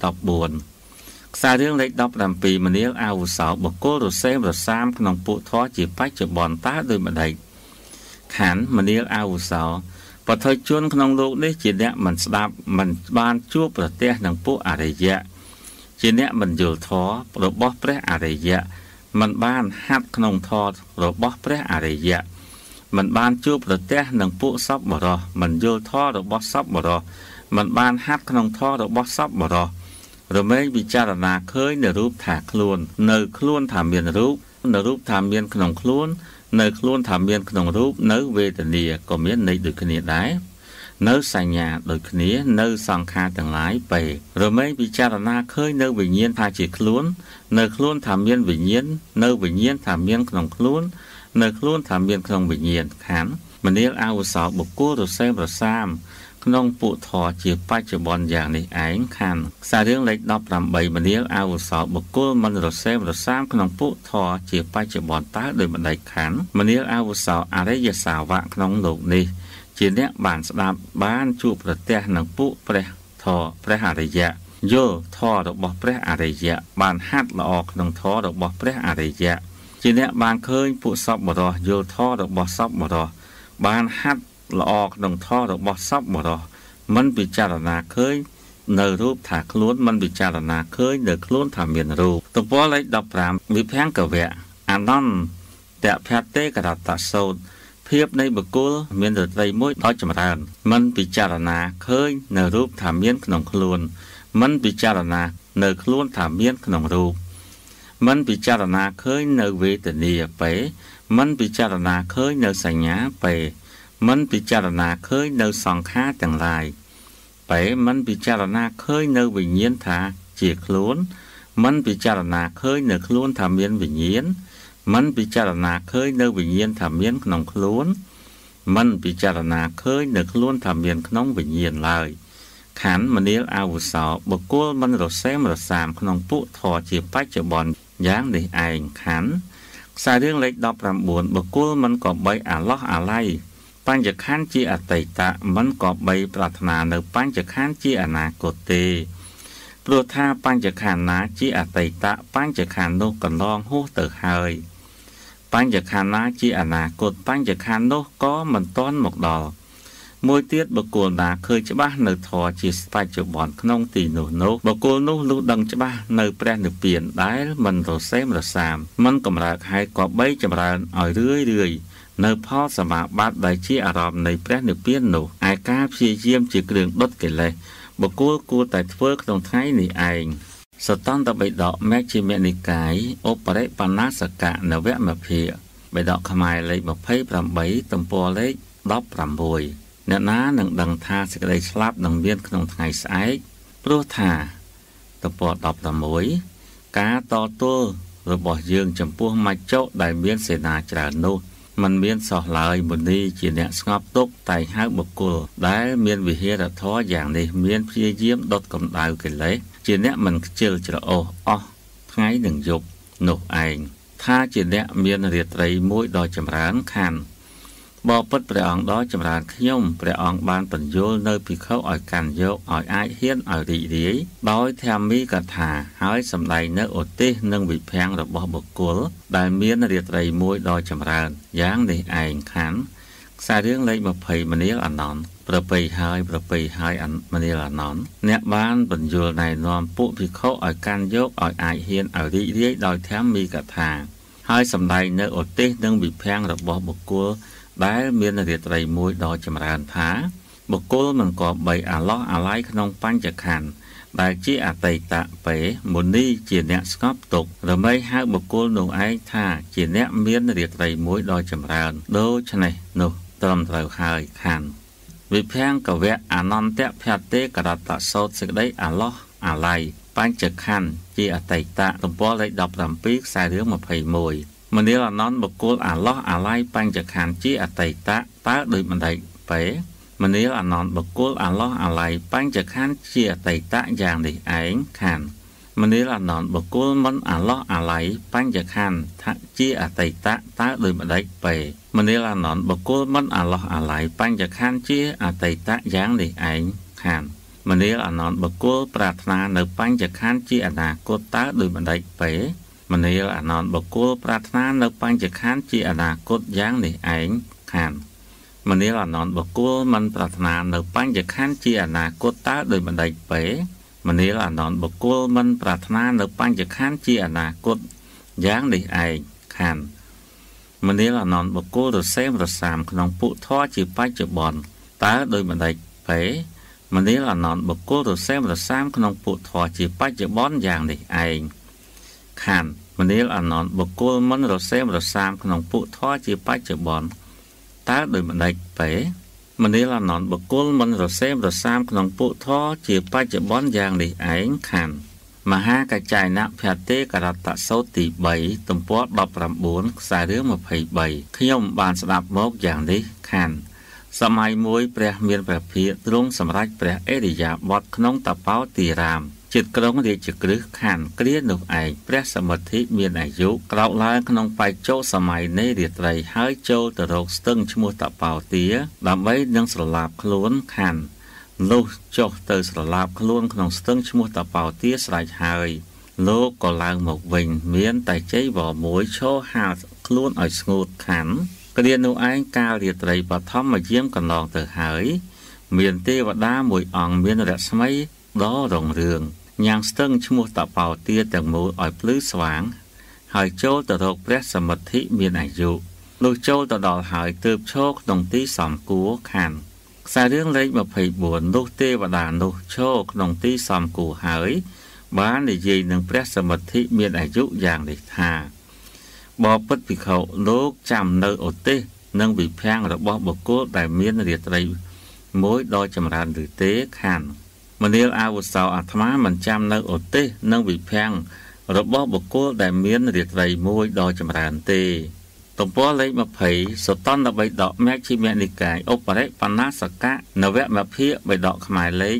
Speaker 1: 14ខ្សែរឿងលេខ17មនាលអាវុសោបុគ្គលរសេមរសាមក្នុងពួកធរជាបច្ចុប្បន្នតើដោយម្ដេចខណ្ឌមនាលអាវុសោបទជនក្នុងលោកនេះជាអ្នកមិនស្ដាប់មិនបានជួបប្រទះនឹងពួកអរិយៈជាអ្នកមិនយល់ធម៌របស់ព្រះអរិយៈ មិនបានហាត់ក្នុងធម៌របស់ព្រះអរិយៈមិនបានជួបប្រទះនឹងពួកសពបរោះមិនយល់ធម៌របស់សពបរោះមិនបានហាត់ក្នុងធម៌របស់សពបរោះរមែងពិចារណាឃើញនៅរូបថាខ្លួន នៅខ្លួនថាមានរូបនៅរូបថាមានក្នុងខ្លួន នៅខ្លួនថាមានក្នុងរូបនៅវេទនាក៏មានន័យដូចគ្នាដែរ នៅសញ្ញាដូចគ្នានៅសង្ខារទាំងឡាយបែរមែងពិចារណាឃើញនៅវិញ្ញាណថាជាខ្លួន នៅខ្លួនថាមានវិញ្ញាណនៅវិញ្ញាណថាមានក្នុងខ្លួន នៅខ្លួនថាមានក្នុងវិញ្ញាណខណ្ឌមនាលអវសោបុគ្គលរសេមរសាមក្នុងពួកធរជាបច្ចុប្បន្នយ៉ាងនេះឯងខណ្ឌខ្សែរឿងលេខ18មនាលអវសោបុគ្គលមិនរសេមរសាមក្នុងពួកធរជាបច្ចុប្បន្នតើដោយម្ដេចខណ្ឌមនាលអវសោអរិយសាវកក្នុងលោកនេះ ជាអ្នកបានស្ដាប់បានជួបប្រទះនឹងពួកព្រះធរព្រះអរិយៈយល់ធររបស់ព្រះអរិយៈបានហាត់ល្អក្នុងធររបស់ព្រះអរិយៈជាអ្នកបានឃើញពួកសពបរោះយល់ធររបស់សពបរោះបានហាត់ល្អក្នុងធររបស់សពបរោះមិនពិចារណាឃើញនៅរូបថាខ្លួនមិនពិចារណាឃើញនៅខ្លួនថាមានរូបទំព័រលេខ15វិភាំងកវៈអនន្តៈភតេករតសោត ភាពនៃបុគ្គលមានរត្រីមួយដ៏ចម្រើនមិនពិចារណាឃើញនៅរូបថាមានក្នុងខ្លួន មិនពិចារណានៅខ្លួនថាមានក្នុងរូបមិនពិចារណាឃើញនៅវេទនាពេមិនពិចារណាឃើញនៅសញ្ញាពេមិនពិចារណាឃើញនៅសង្ខារទាំងឡាយពេមិនពិចារណាឃើញនៅវិញ្ញាណថាជាខ្លួន មិនពិចារណាឃើញនៅខ្លួនថាមានវិញ្ញាណ មិនពិចារណាឃើញនៅវិញ្ញាណថាមានក្នុងខ្លួន មិនពិចារណាឃើញនៅខ្លួនថាមានក្នុងវិញ្ញាណឡើយខណ្ឌមនាលអាវុសោបុគ្គលមិនរសេមរសាមក្នុងពួកធរជាបច្ចុប្បន្នយ៉ាងនេះឯងខណ្ឌខ្សែរឿងលេខ19បុគ្គលមិនក៏បីអាឡោះអាល័យបញ្ចខណ្ឌជាអតីតមិនក៏បីប្រាថ្នានៅបញ្ចខណ្ឌជាអនាគតទេខព្រោះថាបញ្ចខណ្ឌណាជាអតីតបញ្ចខណ្ឌនោះកន្លងហួសទៅហើយ បញ្ចខណ្ឌណាជាអនាគតបញ្ចខណ្ឌនោះក៏មិនទាន់មកដល់មួយទៀតបកគលណាឃើញច្បាស់នៅធរជាបច្ចុប្បន្នក្នុងទីនោះនោះបកគលនោះលុះដឹងច្បាស់នៅព្រះនិព្វានដែលមិនរសេមរសាមមិនកំរើកហើយក៏បីចម្រើនឲ្យរឿយរឿយនៅផលសមាបត្តិដែលជាអារម្មណ៍នៃព្រះនិព្វាននោះឯការព្យាយាមជាគ្រឿងដុតកិលេសបុគ្គលគួរតែធ្វើក្នុងថ្ងៃនេះឯង សតន្តបិដកមេជាមេនិកាយឧបរិបណ្ណាសកៈនវមភាបិដកខ្មែរលេខ28ទំព័រលេខ16អ្នកណានឹងដឹងថាសេចក្តីស្លាប់នឹងមានក្នុងថ្ងៃស្អែកព្រោះថាទំព័រ16ការតទល់របស់យើងចំពោះមច្ចុដែលមានសេនាច្រើននោះมันមានសោះឡើយមុនីជាអ្នកស្ងប់ទុកតែហៅបុគ្គលដែលមានវិហារធម៌យ៉ាងនេះមានព្យាយាមដុតកម្ដៅកិលេស ជាអ្នកមិនខ្ជិលច្រអូសអស់ថ្ងៃនិងយប់នោះឯងថាជាអ្នកមានរាត្រីមួយដ៏ចម្រើនខានបបិទ្ធព្រះអង្គដ៏ចម្រើនខ្ញុំព្រះអង្គបានបញ្យល់នៅភិក្ខុឲ្យកាន់យកឲ្យអាចហ៊ានឲ្យរីករាយដោយធម្មីកថាហើយសម្ដែងនៅឧទ្ទេសនិងវិភាំងរបស់បុគ្គលដែលមានរាត្រីមួយដ៏ចម្រើនយ៉ាងនេះឯងខាន ខ្សែរឿងលេខ20មនាលអនន្តប្រពៃហើយប្រពៃហើយមនាលអនន្តអ្នកបានបញ្យល់ណែនាំពួកភិក្ខុឲ្យកាន់យកឲ្យអាចហ៊ានឲ្យរីករាយដោយធម្មីកថាហើយសម្ដែងនៅឧទ្ទេសនិងវិភាំងរបស់បុគ្គលដែលមានរាត្រីមួយដ៏ចម្រើនថាបុគ្គលមិនគប្បីអាឡោះអាឡ័យក្នុងបញ្ចខណ្ឌដែលជាអតីតពេមុនីជាអ្នកស្ងប់ទុក រមែងហៅបុគ្គលនោះឯងថាជាអ្នកមានរាត្រីមួយដ៏ចម្រើនដូច្នេះនោះ ត្រឹមត្រូវហើយខានវិភាំងកវៈអនន្តភតេករតសោតសេចក្តីអាឡោះអាឡ័យបញ្ចខណ្ឌជាអតីតទំព័រលេខ17ខ្សែរឿង21មនាលអនន្តបុគ្គលអាឡោះអាឡ័យបញ្ចខណ្ឌជាអតីតតើដោយបណ្ដេកពេមនាលអនន្តបុគ្គលអាឡោះអាឡ័យបញ្ចខណ្ឌជាអតីតយ៉ាងនេះឯងខានមនាលអនន្តបុគ្គលមិនអាឡោះអាឡ័យបញ្ចខណ្ឌថាជាអតីតតើដោយបណ្ដេកពេ មនាលអនន្តបុគ្គលមិនអាឡោះអាឡ័យបញ្ចខណ្ឌជាអតីតយ៉ាងនេះឯងខានមនាលអនន្តបុគ្គលប្រាថ្នានៅបញ្ចខណ្ឌជាអនាគតតើដោយបណ្ដេកពេមនាលអនន្តបុគ្គលប្រាថ្នានៅបញ្ចខណ្ឌជាអនាគតយ៉ាងនេះឯងខានមនាលអនន្តបុគ្គលមិនប្រាថ្នានៅបញ្ចខណ្ឌជាអនាគតតើដោយបណ្ដេចពេមនាលអនន្តបុគ្គលមិនប្រាថ្នានៅបញ្ចខណ្ឌជាអនាគតយ៉ាងនេះឯងខាន មនាលអនន្តបុគ្គលរសេមរសាមក្នុងពុទ្ធធរជាបច្ចុប្បន្នតើដោយបណ្ដេចពេមនាលអនន្តបុគ្គលរសេមរសាមក្នុងពុទ្ធធរជាបច្ចុប្បន្នយ៉ាងនេះឯងខានមនាលអនន្តបុគ្គលមិនរសេមរសាមក្នុងពុធរជាបច្ចុប្បន្នតើដោយម្ដេចពេមនាលអនន្តបុគ្គលមិនរសេមរសាមក្នុងពុធរជាបច្ចុប្បន្នយ៉ាងនេះឯងខាន មហាកច្ចៃណភតេករតសោតទី3ទំព័រ19ខ្សែរឿង23ខ្ញុំបានស្ដាប់មកយ៉ាងនេះខានសម័យមួយព្រះមានព្រះភិយទ្រង់សម្រេចព្រះអេរិយាបថក្នុងតបោទីរាមចិត្តក្រុងរាជក្រឹសខណ្ឌគ្រានោះឯងព្រះសមិទ្ធិមានអាយុក្រោកឡើងក្នុងបច្ចុសម័យនៃរាត្រីហើយចូលទៅរកស្ទឹងឈ្មោះតបោទាដើម្បីនឹងស្រឡាប់ខ្លួនខណ្ឌនោះចុះទៅស្រឡាប់ខ្លួនក្នុងស្ទឹងឈ្មោះតបោទាស្រេចហើយលោកក៏ឡើងមកវិញមានតែជ័យវមួយឈរហាលខ្លួនឲ្យស្ងួតខណ្ឌគ្រានោះឯងកាលរាត្រីបឋមមកយាមកន្លងទៅហើយ មានទេវតាមួយអង្គមានរស្មីដ៏រុងរឿងញ៉ាំងស្ទឹងឈ្មោះតបោទាទាំងមូលឲ្យភ្លឺស្វាង ហើយចូលទៅរកព្រះសមិទ្ធិមានអាយុនោះចូលទៅដល់ហើយទើបឈរក្នុងទីសំគួរខាន ខ្សែរឿងលេខ24នោះទេវតានោះឈរក្នុងទីសំគួរហើយ បាននិយាយនឹងព្រះសមិទ្ធិមានអាយុយ៉ាងនេះថាបបិទ្ធភិក្ខុលោកចាំនៅឧទ្ទេសនិងវិភាំងរបស់បុគ្គលដែលមានរាត្រីមួយដ៏ចម្រើនឬទេខានមនាលអាវុសោអាត្មាមិនចាំនៅឧទ្ទេសនិងវិភាំងរបស់បុគ្គលដែលមានរាត្រីមួយដ៏ចម្រើនទេ ទំព័រលេខ20សតន្តបិដកមគ្គិមនិកាយឧបរិបណ្ណាសកៈនវមភិបិដកខ្មែរលេខ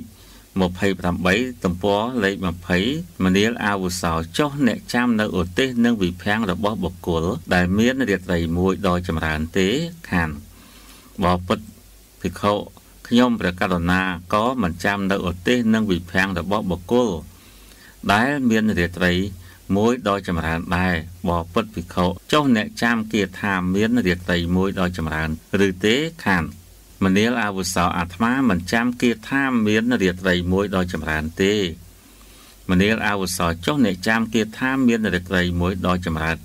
Speaker 1: 28ទំព័រលេខ20មនាលអាវុសោចុះអ្នកចាំនៅឧទ្ទេសនិងវិភាំងរបស់បុគ្គលដែលមានរាត្រីមួយដ៏ចម្រើនទេខានបបិទ្ធភិក្ខុខ្ញុំព្រះករុណាក៏មិនចាំនៅឧទ្ទេសនិងវិភាំងរបស់បុគ្គលដែលមានរាត្រី មួយដ៏ចម្រើនដែរបពុតភិក្ខុចុះអ្នកចាំគាថាមានរាត្រីមួយដ៏ចម្រើន ឬទេខានមនាលអាវុសោអាត្មាមិនចាំគាថាមានរាត្រីមួយដ៏ចម្រើនទេមនាលអាវុសោចុះអ្នកចាំគាថាមានរាត្រីមួយដ៏ចម្រើន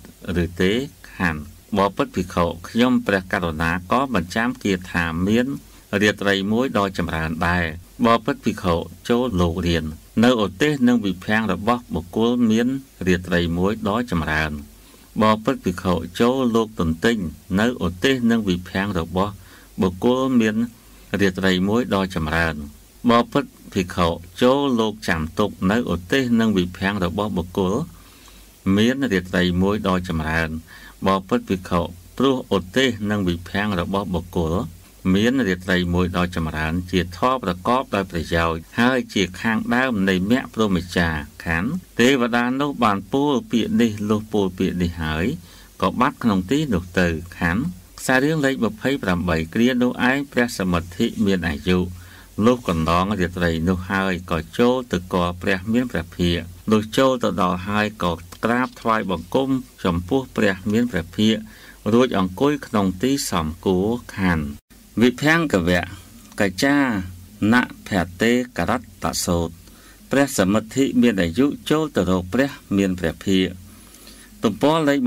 Speaker 1: ឬទេខានបពុតភិក្ខុខ្ញុំព្រះករុណាក៏មិនចាំគាថាមានរាត្រីមួយដ៏ចម្រើនដែរបពុតភិក្ខុចូលលោករៀន នៅឧទេសនិងវិភាំងរបស់បុគ្គលមានរាត្រីមួយដ៏ចម្រើនបពុតភិក្ខុចូលលោកទន្ទិញនៅឧទេសនិងវិភាំងរបស់បុគ្គលមានរាត្រីមួយដ៏ចម្រើនបពុតភិក្ខុចូលលោកចាំទុកនៅឧទេសនិងវិភាំងរបស់បុគ្គលមានរាត្រីមួយដ៏ចម្រើនបពុតភិក្ខុព្រោះឧទេសនិងវិភាំងរបស់បុគ្គល មានរាត្រីមួយដ៏ចម្រើន ជាធម៌ប្រកបដោយប្រយោជន៍ហើយជាខាងដើមនៃមគ្គព្រហ្មចារខណ្ឌទេវតានោះបានពោលពាក្យនេះលុះពោលពាក្យនេះហើយក៏បាត់ក្នុងទីនោះទៅខណ្ឌខ្សែរឿងលេខ28គ្រានោះឯងព្រះសមិទ្ធិមានអាយុលុះកណ្ដងរាត្រីនោះហើយក៏ចូលទៅកល់ព្រះមានព្រះភិក្ខលុះចូលទៅដល់ហើយក៏ក្រាបថ្វាយបង្គំចំពោះព្រះមានព្រះភិក្ខរួចអង្គុយក្នុងទីសំគួរខណ្ឌ វិភាំងកវៈកចាណភតេករតសោតព្រះសមិទ្ធិមានអាយុចូលទៅរកព្រះមានព្រះភិក្ខទំព័រលេខ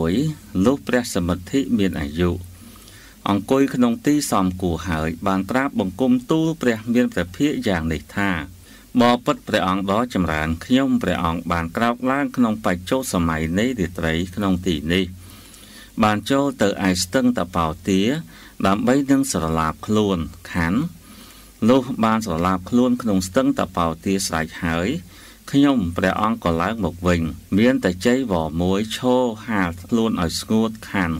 Speaker 1: 21លុះព្រះសមិទ្ធិមានអាយុអង្គុយក្នុងទីសំគួរហើយ បានត្រាបបង្គំទូលព្រះមានព្រះភិក្ខយ៉ាងនេះថាបបិទ្ធព្រះអង្គដ៏ចម្រើនខ្ញុំព្រះអង្គបានក្រោកឡើងក្នុងបច្ចុប្បន្នសម័យនៃរាត្រីក្នុងទីនេះបានចូលទៅឯស្ទឹងតបោទា ដើម្បីនឹងស្រឡាបខ្លួនខណ្ឌនោះបានស្រឡាបខ្លួនក្នុងស្ទឹងតបោទាស្រេចហើយខ្ញុំព្រះអង្គក៏ឡើងមកវិញ មានតែជ័យវមួយឈោហាលខ្លួនឲ្យស្ងួតខណ្ឌ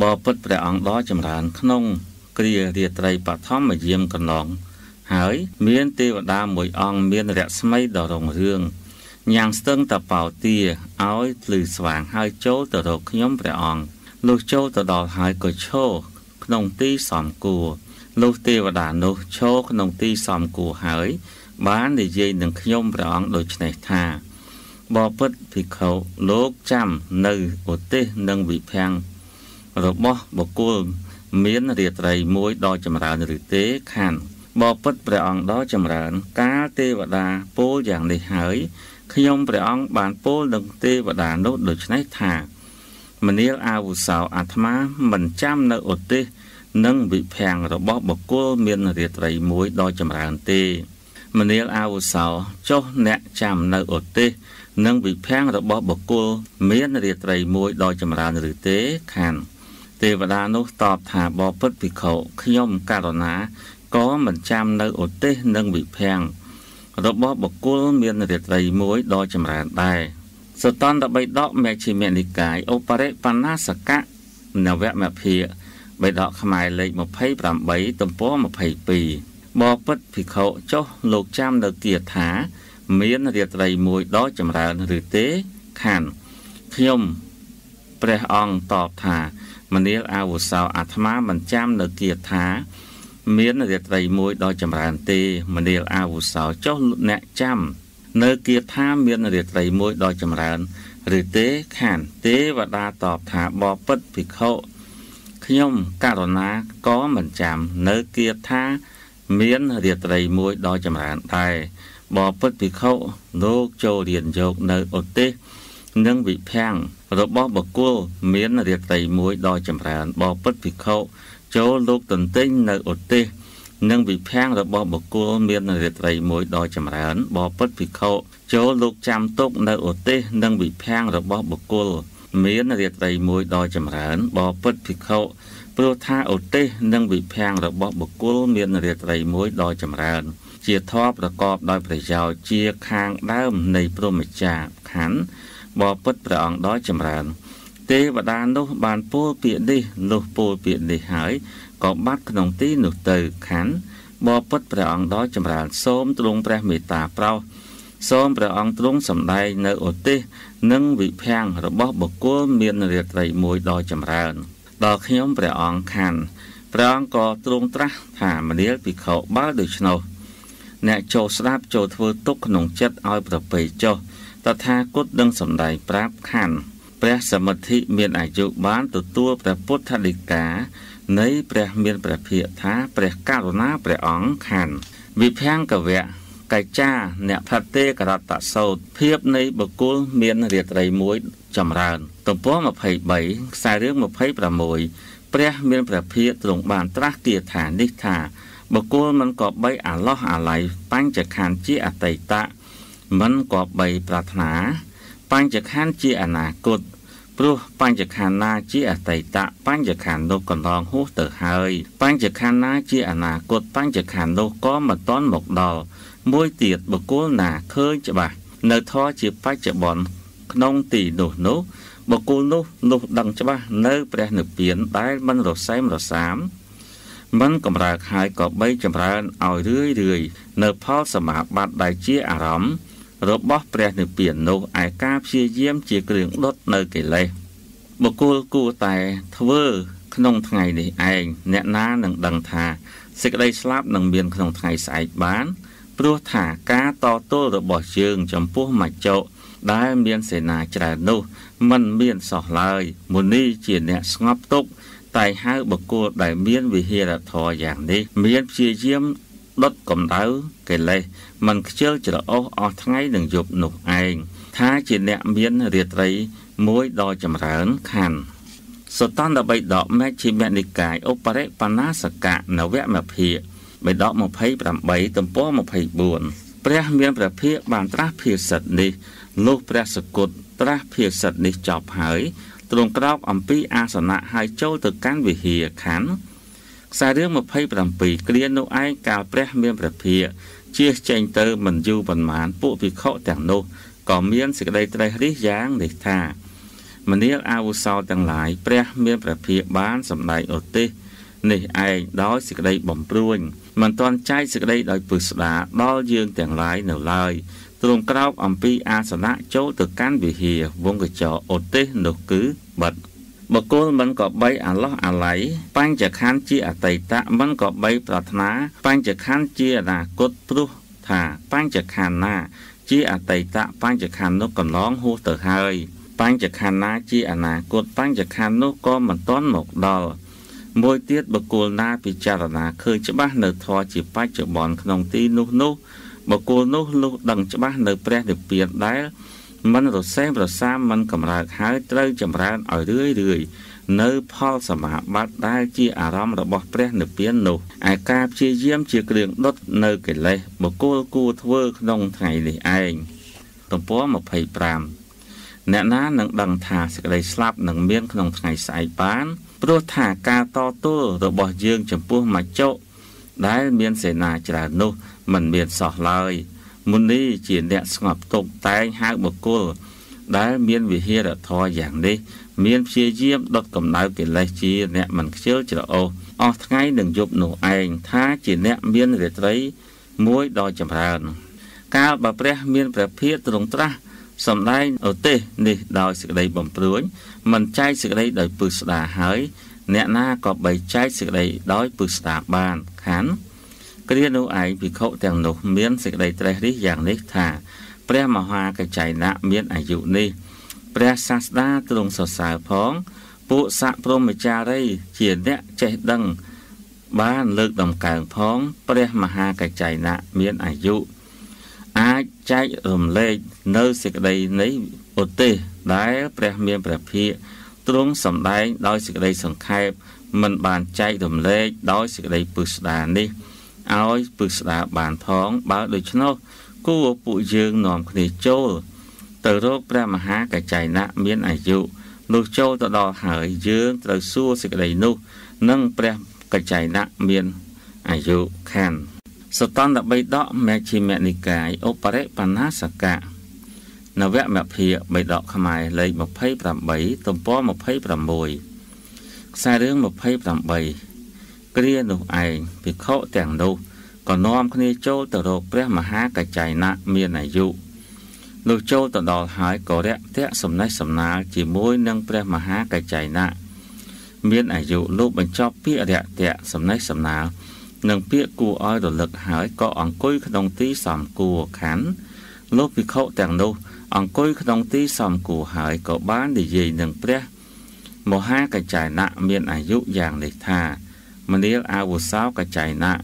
Speaker 1: បបិទ្ធព្រះអង្គដ៏ចម្រើនក្នុងគ្រារាត្រីបឋមយាមកន្លងហើយមានទេវតាមួយអង្គមានរស្មីដ៏រុងរឿងញ៉ាំងស្ទឹងតបោទាឲ្យភ្លឺស្វាងហើយចូលទៅរកខ្ញុំព្រះអង្គលុះចូលទៅដល់ហើយក៏ឈោ ក្នុងទីសំគួរលុះទេវតានោះឈរក្នុងទីសំគួរហើយ បាននិយាយនឹងខ្ញុំព្រះអង្គដូចនេះថាបបិទ្ធភិក្ខុលោកចាំនៅឧទេសនិងវិភាំងរបស់បុគ្គលមានរាត្រីមួយដ៏ចម្រើនឬទេខានបបិទ្ធព្រះអង្គដ៏ចម្រើន កាលទេវតាពោលយ៉ាងនេះហើយខ្ញុំព្រះអង្គបានពោលនឹងទេវតានោះដូចនេះថា មនាលអាវុសោអាត្មាមិនចាំនៅឧទេសនិងវិភាំងរបស់បុគ្គលមានរាត្រីមួយដ៏ចម្រើនទេមនាលអាវុសោចុះអ្នកចាំនៅឧទេសនិងវិភាំងរបស់បុគ្គលមានរាត្រីមួយដ៏ចម្រើនឬទេខានទេវតានោះតបថាបបិទ្ធភិក្ខុខ្ញុំករណាក៏មិនចាំនៅឧទេសនិងវិភាំងរបស់បុគ្គលមានរាត្រីមួយដ៏ចម្រើនដែរ សតន្តបិដកមេជាមនិកាយឧបរិបណ្ណាសកៈនវមភិបិដកខ្មែរលេខ28ទំព័រ22បពិតភិក្ខុចុះលោកចាំនៅគាថា មានរាត្រីមួយដ៏ចម្រើនឬទេខានខ្ញុំព្រះអង្គតបថាមនាលអាវុសោអាត្មាមិនចាំនៅគាថា មានរាត្រីមួយដ៏ចម្រើនទេមនាលអាវុសោចុះអ្នកចាំ នៅគាថាមានរាត្រីមួយដ៏ចម្រើនឬទេខានទេវតាតបថាបពិតភិក្ខុខ្ញុំករណាក៏មិនចាំនៅគាថាមានរាត្រីមួយដ៏ចម្រើនដែរបពិតភិក្ខុលោកចូលរៀនយកនៅឧទេសនិងវិភាំងរបស់បកុលមានរាត្រីមួយដ៏ចម្រើនបពិតភិក្ខុចូលលោកទន្ទិញនៅឧទេស និងវិភាំងរបស់បុគ្គលមានរាត្រីមួយដ៏ចម្រើនបពិតភិក្ខុចូលលោកចាំទុកនៅឧទេសនិងវិភាំងរបស់បុគ្គលមានរាត្រីមួយដ៏ចម្រើនបពិតភិក្ខុព្រោះថាឧទេសនិងវិភាំងរបស់បុគ្គលមានរាត្រីមួយដ៏ចម្រើន ជាធម៌ប្រកបដោយប្រយោជន៍ជាខាងដើមនៃព្រហ្មចារ្យខណ្ឌបពិតព្រះអង្គដ៏ចម្រើនទេវតានោះបានពោលពាក្យនេះលុះពោលពាក្យនេះហើយ ក៏បាត់ក្នុងទីនោះទៅខណ្ឌបពុតព្រះអង្គដ៏ចម្រើនសូមទ្រង់ព្រះមេត្តាប្រោសសូមព្រះអង្គទ្រង់សម្ដែងនៅឧទេសនិងវិភាំងរបស់បុគ្គលមានរាត្រីមួយដ៏ចម្រើន ដល់ខ្ញុំព្រះអង្គខណ្ឌព្រះអង្គក៏ទ្រង់ត្រាស់ថាមនាលភិក្ខុបើដូច្នោះអ្នកចូលស្ដាប់ចូលធ្វើទុកក្នុងចិត្តឲ្យប្រពៃចុះតថាគតនឹងសម្ដែងប្រាប់ខណ្ឌ ព្រះសមិទ្ធិមានអាយុបានទទួលព្រះពុទ្ធដីកានៃព្រះមានព្រះភិក្ខថាព្រះករុណាព្រះអង្គខណ្ឌវិភាំងកវៈកិច្ចាអ្នកផតេករតសោតភាពនៃបុគ្គលមានរាត្រីមួយចម្រើនទំព័រ23ខ្សែរឿង26ព្រះមានព្រះភិក្ខទ្រង់បានត្រាស់គាថានេះថាបុគ្គលមិនក៏បីអាឡោះអាល័យបញ្ចខណ្ឌជាអតីតៈមិនក៏បីប្រាថ្នា បញ្ចខណ្ឌជាអនាគតព្រោះបញ្ចខណ្ឌណាជាអតីតៈបញ្ចខណ្ឌនោះកន្លងហួសទៅហើយ បញ្ចខណ្ឌណាជាអនាគតបញ្ចខណ្ឌនោះក៏មិនទាន់មកដល់មួយទៀតបុគ្គលណាឃើញច្បាស់នៅធរជាបច្ចុប្បន្នក្នុងទីនោះនោះបុគ្គលនោះនោះដឹងច្បាស់នៅព្រះនិព្វានដែលមិនរសែមរសាមមិនកំរើកហើយក៏បីចម្រើនឲ្យរឿយរឿយនៅផលសមាបត្តិដែលជាអារម្មណ៍ របស់ព្រះនិព្វាននោះឯការព្យាយាមជាគ្រឿងដុតនៅកិលេសបុគ្គលគួរតែធ្វើក្នុងថ្ងៃនេះឯងអ្នកណានឹងដឹងថាសេចក្តីស្លាប់នឹងមានក្នុងថ្ងៃស្អែកបានព្រោះថាការតទល់របស់យើងចំពោះមច្ចុដែលមានសេនាច្រើននោះมันមានសោះឡើយមុនីជាអ្នកស្ងប់ទុកតែហៅបុគ្គលដែលមានវិហារធម៌យ៉ាងនេះ មានព្យាយាមដុតកម្ដៅកិលេស មិនខ្ជិលច្រអូសអស់ថ្ងៃនិងយប់នោះឯងថាជាអ្នកមានរាត្រីមួយដ៏ចម្រើនខណ្ឌសតន្តបិដកមេជ្ឈិមនិកាយឧបរិបណាសកៈនវមភាបិដក28ទំព័រ24ព្រះមានព្រះភិក្ខបានត្រាស់ភាសិតនេះលុះព្រះសគុតត្រាស់ភាសិតនេះចប់ហើយទ្រង់ក្រោកអំពីអាសនៈហើយចូលទៅកាន់វិហារខណ្ឌខ្សែរឿង27គ្រានោះឯងកាលព្រះមានព្រះភិក្ខ ជាចេញទៅមិនយូរប៉ុន្មានពួកភិក្ខុទាំងនោះក៏មានសេចក្តីត្រេះរិះយ៉ាងនេះថាមនាលអាវុសោទាំងឡាយព្រះមានព្រះភិក្ខបានសម្ដែងឧទ្ទិសនេះឯងដោយសេចក្តីបំព្រួញមិនទាន់ចែកសេចក្តីដោយពឹស្ដាដល់យើងទាំងឡាយនៅឡើយទ្រង់ក្រោកអំពីអាសនៈចូលទៅកាន់វិហារវងកញ្ចក់ឧទ្ទិសនោះគឺបិទ បកុលមិនក៏បីអាឡោះអាល័យបញ្ចខណ្ឌជាអតីតៈមិនក៏បីប្រាថ្នាបញ្ចខណ្ឌជាអនាគតព្រោះថាបញ្ចខណ្ឌណា ជាអតីតៈបញ្ចខណ្ឌនោះកន្លងហួសទៅហើយបញ្ចខណ្ឌណាជាអនាគតបញ្ចខណ្ឌនោះក៏មិនទាន់មកដល់មួយទៀតបកុលណាពិចារណាឃើញច្បាស់នៅធម៌ជាបច្ចុប្បន្នក្នុងទីនោះនោះបកុលនោះលុះដឹងច្បាស់នៅព្រះនិព្វានដែល មិនរសេងប្រសាមមិនកម្រើកហើយត្រូវចម្រើនឲ្យរឿយរឿយនៅផលសមាបត្តិដែលជាអារម្មណ៍របស់ព្រះនិព្វាននោះឯការព្យាយាមជាគ្រឿងដុតនៅកិលេសបុគ្គលគួរធ្វើក្នុងថ្ងៃនេះឯងទំព័រ25អ្នកណានឹងដឹងថាសេចក្តីស្លាប់នឹងមានក្នុងថ្ងៃស្អែកបានព្រោះថាការតទល់របស់យើងចំពោះមច្ចុដែលមានសេនាច្រើននោះមិនមានសោះឡើយ មុនីជាអ្នកស្ងប់ទុកតែងហៅបុគ្គលដែលមានវិហារធម៌យ៉ាងនេះ មានព្យាយាមដុតកម្ដៅកិលេសជាអ្នកមិនខ្ជិលច្រអូសអស់ថ្ងៃនឹងយប់នោះឯងថាជាអ្នកមានរាត្រីមួយដ៏ចម្រើន កាលបើព្រះមានព្រះភិក្ខទ្រង់ត្រាស់សំដែងឧទេសនេះដោយសេចក្តីបំព្រួញមិនចែកសេចក្តីដោយពឹសស្ដាហើយ អ្នកណាក៏បីចែកសេចក្តីដោយពឹសស្ដាបានខាន គ្រានោះឯងភិក្ខុទាំងនោះមានសេចក្តីត្រេះរិះយ៉ាងនេះថាព្រះមហាកច្ចៃណៈមានអាយុនេះព្រះសាស្តាទ្រង់សរសើរផងពួកស័កព្រមចារីជាអ្នកចេះដឹង បានលើកដំកើងផង ព្រះមហាកច្ចៃណៈមានអាយុអាចចែករំលែកនៅសេចក្តីនៃឧទ្ទេសដែលព្រះមានព្រះភិក្ខទ្រង់សម្ដែងដោយសេចក្តីសង្ខេបមិនបានចែករំលែកដោយសេចក្តីពឹស្ដានេះ ឲ្យពឹស្ដាបានផង បើដូច្នោះគួរពួកយើងនាំគ្នាចូលទៅរកព្រះមហាកច្ចៃណៈមានអាយុលុះចូលទៅដល់ហើយយើងត្រូវសួរសេចក្តីនោះនឹងព្រះកច្ចៃណៈមានអាយុខណ្ឌសតន្តបិដកមេជ្ឈិមនិកាយឧបរិបណាសកៈនវមភាបិដកខ្មែរលេខ28ទំព័រ26ខ្សែរឿង28 គ្រានោះឯងភិក្ខុទាំងនោះក៏នាំគ្នាចូលទៅរកព្រះមហាកច្ចៃណៈមានអាយុលុះចូលទៅដល់ហើយក៏រាក់ទាក់សំណេះសំណាលជាមួយនឹងព្រះមហាកច្ចៃណៈមានអាយុលោកបញ្ចប់ពាក្យរាក់ទាក់សំណេះសំណាលនិងពាក្យគួរឲ្យរលឹកហើយក៏អង្គុយក្នុងទីសំគួរខណ្ឌលោកភិក្ខុទាំងនោះអង្គុយក្នុងទីសំគួរហើយក៏បាននិយាយនឹងព្រះមហាកច្ចាយណៈមានអាយុយ៉ាងនេះថា មនាលអាវុសោកច្ចាយណៈ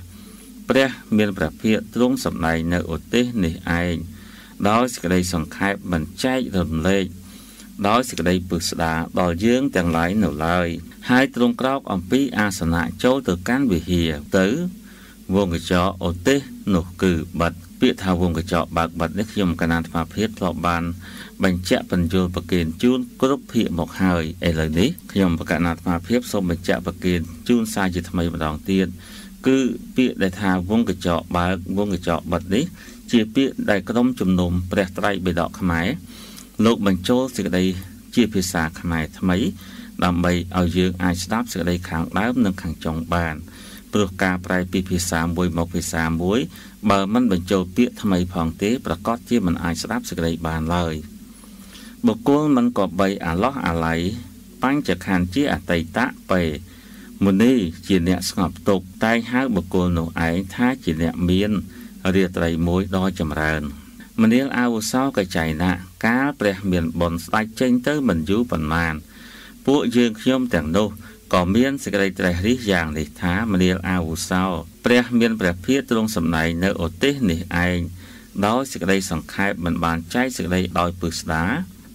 Speaker 1: ព្រះមានព្រះភិក្ខទ្រង់សម្ដែងនៅឧទ្ទេសនេះឯងដោយសេចក្តីសង្ខេបមិនចែករំលែកដោយសេចក្តីពឹស្ដាដល់យើងទាំងឡាយនៅឡើយហើយទ្រង់ក្រោកអំពីអាសនៈចូលទៅកាន់វិហារទៅវងកញ្ចក់ឧទ្ទេសនោះគឺបាត់ពាក្យថាវងកញ្ចក់បើកបាត់នេះខ្ញុំកណានថ្មភាពធ្លាប់បាន បញ្ជាក់បញ្យលប្រកេនជូនគ្រប់ភាគមកហើយឥឡូវនេះខ្ញុំបកណាត់អាភិបសូមបញ្ជាក់ប្រកេនជូនសារជាថ្មីម្ដងទៀតគឺពាក្យដែលថាវងកញ្ចក់បើកវងកញ្ចក់បិទនេះ ជាពាក្យដែលក្រុមជំនុំព្រះត្រៃបិដកខ្មែរលោកបញ្ចូលសេចក្តីជាភាសាខ្មែរថ្មី ដើម្បីឲ្យយើងអាចស្ដាប់សេចក្តីខាងដើមនិងខាងចុងបានព្រោះការប្រែពីភាសាមួយមកភាសាមួយ បើមិនបញ្ចូលពាក្យថ្មីផងទេប្រកាសជាមិនអាចស្ដាប់សេចក្តីបានឡើយ។ បុគ្គលមិនក៏បីអាឡោះអាឡៃបញ្ចខណ្ឌជាអតីតពេមុនីជាអ្នកស្ងប់ទុកតែងហៅបុគ្គលនោះឯងថាជាអ្នកមានរាត្រីមួយដ៏ចម្រើនមនាលអាវុសោកចៃណាកាលព្រះមានបុណ្យស្ដេចចេញទៅមិនយូរប៉ុន្មាន ពួកយើងខ្ញុំទាំងនោះក៏មានសេចក្តីត្រេះរិះយ៉ាងនេះថាមនាលអាវុសោព្រះមានព្រះភិក្ខទ្រង់សម្ដែងនៅឧទេសនេះឯងដោយសេចក្តីសង្ខេបមិនបានចែកសេចក្តីដោយពឹស្ដា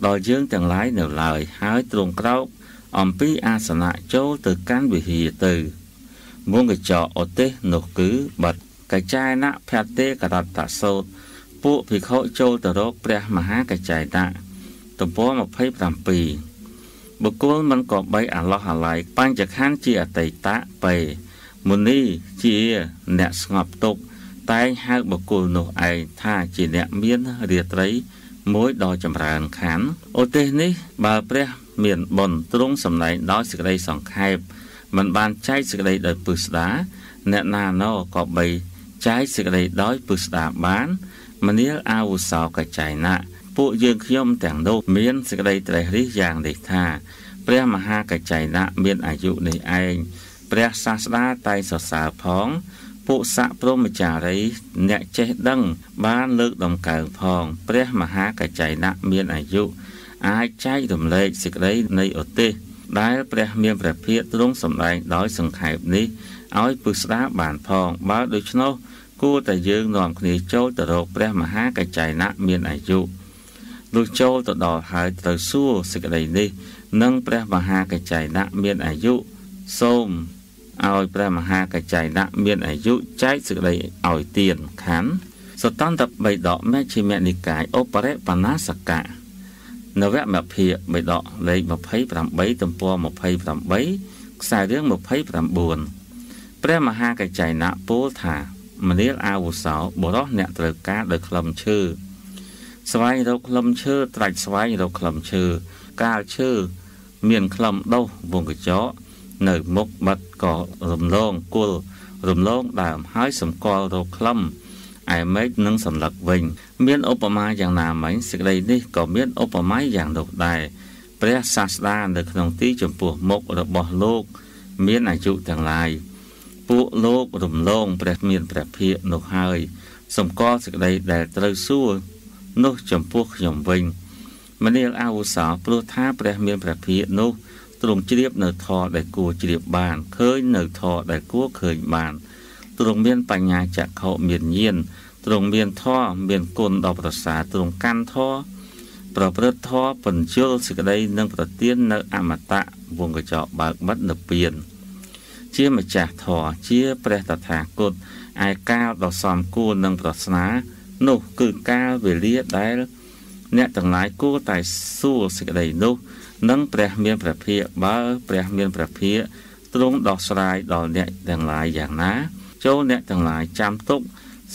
Speaker 1: ដល់យើងទាំងឡាយនៅឡើយហើយទ្រង់ក្រោកអំពីអាសនៈចូលទៅកាន់វិហារទៅមុងកញ្ចក់អទេសនោះគឺបាត់កច្ចាយណៈភតេករតសោតពួកភិក្ខុចូលទៅរកព្រះមហាកច្ចាយណៈទំព័រ27បុគ្គលមិនក៏បីអាឡោះអាឡៃបញ្ចខណ្ឌជាអតីតពេមុនីជាអ្នកស្ងប់ទុកតែងហៅបុគ្គលនោះឯងថាជាអ្នកមានរាត្រី មួយដ៏ចម្រើនខានឧទេសនេះបើព្រះមានបុណ្យទ្រង់សម្ដែងដោយសេចក្តីសង្ខេបមិនបានចែកសេចក្តីដោយពឹស្ដាអ្នកណាណោក៏បីចែកសេចក្តីដោយពឹស្ដាបានមនាលអាវុសោកចៃណាពួកយើងខ្ញុំទាំងនោះមានសេចក្តីត្រេះរិះយ៉ាងនេះថាព្រះមហាកចៃណៈមានអាយុនេះឯងព្រះសាស្តាតែងសរសើរផង ពួកស័កព្រមចារី អ្នកចេះដឹង បានលើកដំកើងផង ព្រះមហាកច្ចៃណៈមានអាយុអាចចែករំលែកសេចក្តីនៃឧទេស ដែលព្រះមានព្រះភិក្ខទ្រង់សម្ដែងដោយសង្ខេបនេះឲ្យពឹស្ដាបានផង បើដូច្នោះគួរតែយើងនាំគ្នាចូលទៅរកព្រះមហាកច្ចៃណៈមានអាយុលុះចូលទៅដល់ហើយត្រូវសួរសេចក្តីនេះនិងព្រះមហាកច្ចៃណៈមានអាយុសូម ឲ្យព្រះមហាកច្ចៃណៈមានអាយុចែកសេចក្តីឲ្យទៀនខណ្ឌសតន្តបិដកមេឈិមនិកាយឧបរិបណាសកៈនវមភាបិដកលេខ28ទំព័រ28ខ្សែរឿង29ព្រះមហាកច្ចៃណៈពោលថាមនាលអាវុសោបរោះអ្នកត្រូវការដោយក្លឹមឈើស្វែងរកក្លឹមឈើត្រាច់ស្វែងរកក្លឹមឈើកាលឈើមានក្លឹមដុះវងកញ្ចក់ នៅមុខបាត់ក៏រំលងគុលរំលងដើមហើយសម្គាល់រកក្លឹមឯមេឃនិងសន្លឹកវិញ មានឧបមាយ៉ាងណាមិញសេចក្តីនេះក៏មានឧបមាយ៉ាងនោះដែរព្រះសាស្តានៅក្នុងទីចំពោះមុខរបស់លោក មានអាយុទាំងឡាយពួកលោករំលងព្រះមានព្រះភិក្ខនោះហើយ សម្គាល់សេចក្តីដែលត្រូវសួរនោះចំពោះខ្ញុំវិញមនាលអាវុសោព្រោះថាព្រះមានព្រះភិក្ខនោះ ទ្រង់ជ្រាបនៅធម៌ដែលគួរជ្រាបបានឃើញនៅធម៌ដែលគួរឃើញបានទ្រង់មានបញ្ញាចក្ខុមានញាណទ្រង់មានធម៌មានគុណដ៏ប្រសើរទ្រង់កាន់ធម៌ប្រព្រឹត្តធម៌បញ្ជលសេចក្តីនិងប្រទាននៅអមតៈវងកញ្ចក់បើកបិទនៅពៀនជាម្ចាស់ធម៌ជាព្រះតថាគតឯកាលដ៏សមគួរនឹងប្រស្នានោះគឺកាលវេលាដែល អ្នកទាំងឡាយគួរតែសួរសេចក្តីនោះ និងព្រះមានព្រះភិក្ខបើព្រះមានព្រះភិក្ខទ្រង់ដោះស្រាយដល់អ្នកទាំងឡាយយ៉ាងណា ចូលអ្នកទាំងឡាយចាំទុក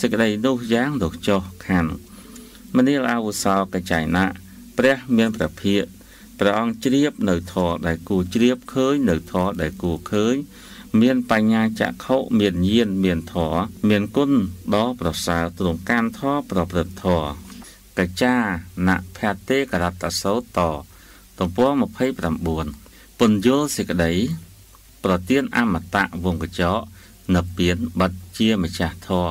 Speaker 1: សេចក្តីនោះយ៉ាងនោះចុះខានមនាលអាវុសោកចៃណៈព្រះមានព្រះភិក្ខព្រះអង្គជ្រាបនៅធម៌ដែលគួរជ្រាបឃើញនៅធម៌ដែលគួរឃើញ មានបញ្ញាចក្ខុមានញាណមានធម៌មានគុណដ៏ប្រសើរទ្រង់កាន់ធម៌ប្រព្រឹត្តធម៌កច្ចាណភតេករតសោត ទំព័រ29ពន្យល់សេចក្តីប្រទៀនអមតៈវងកញ្ចក់នៅពៀនបិទជាម្ចាស់ធរ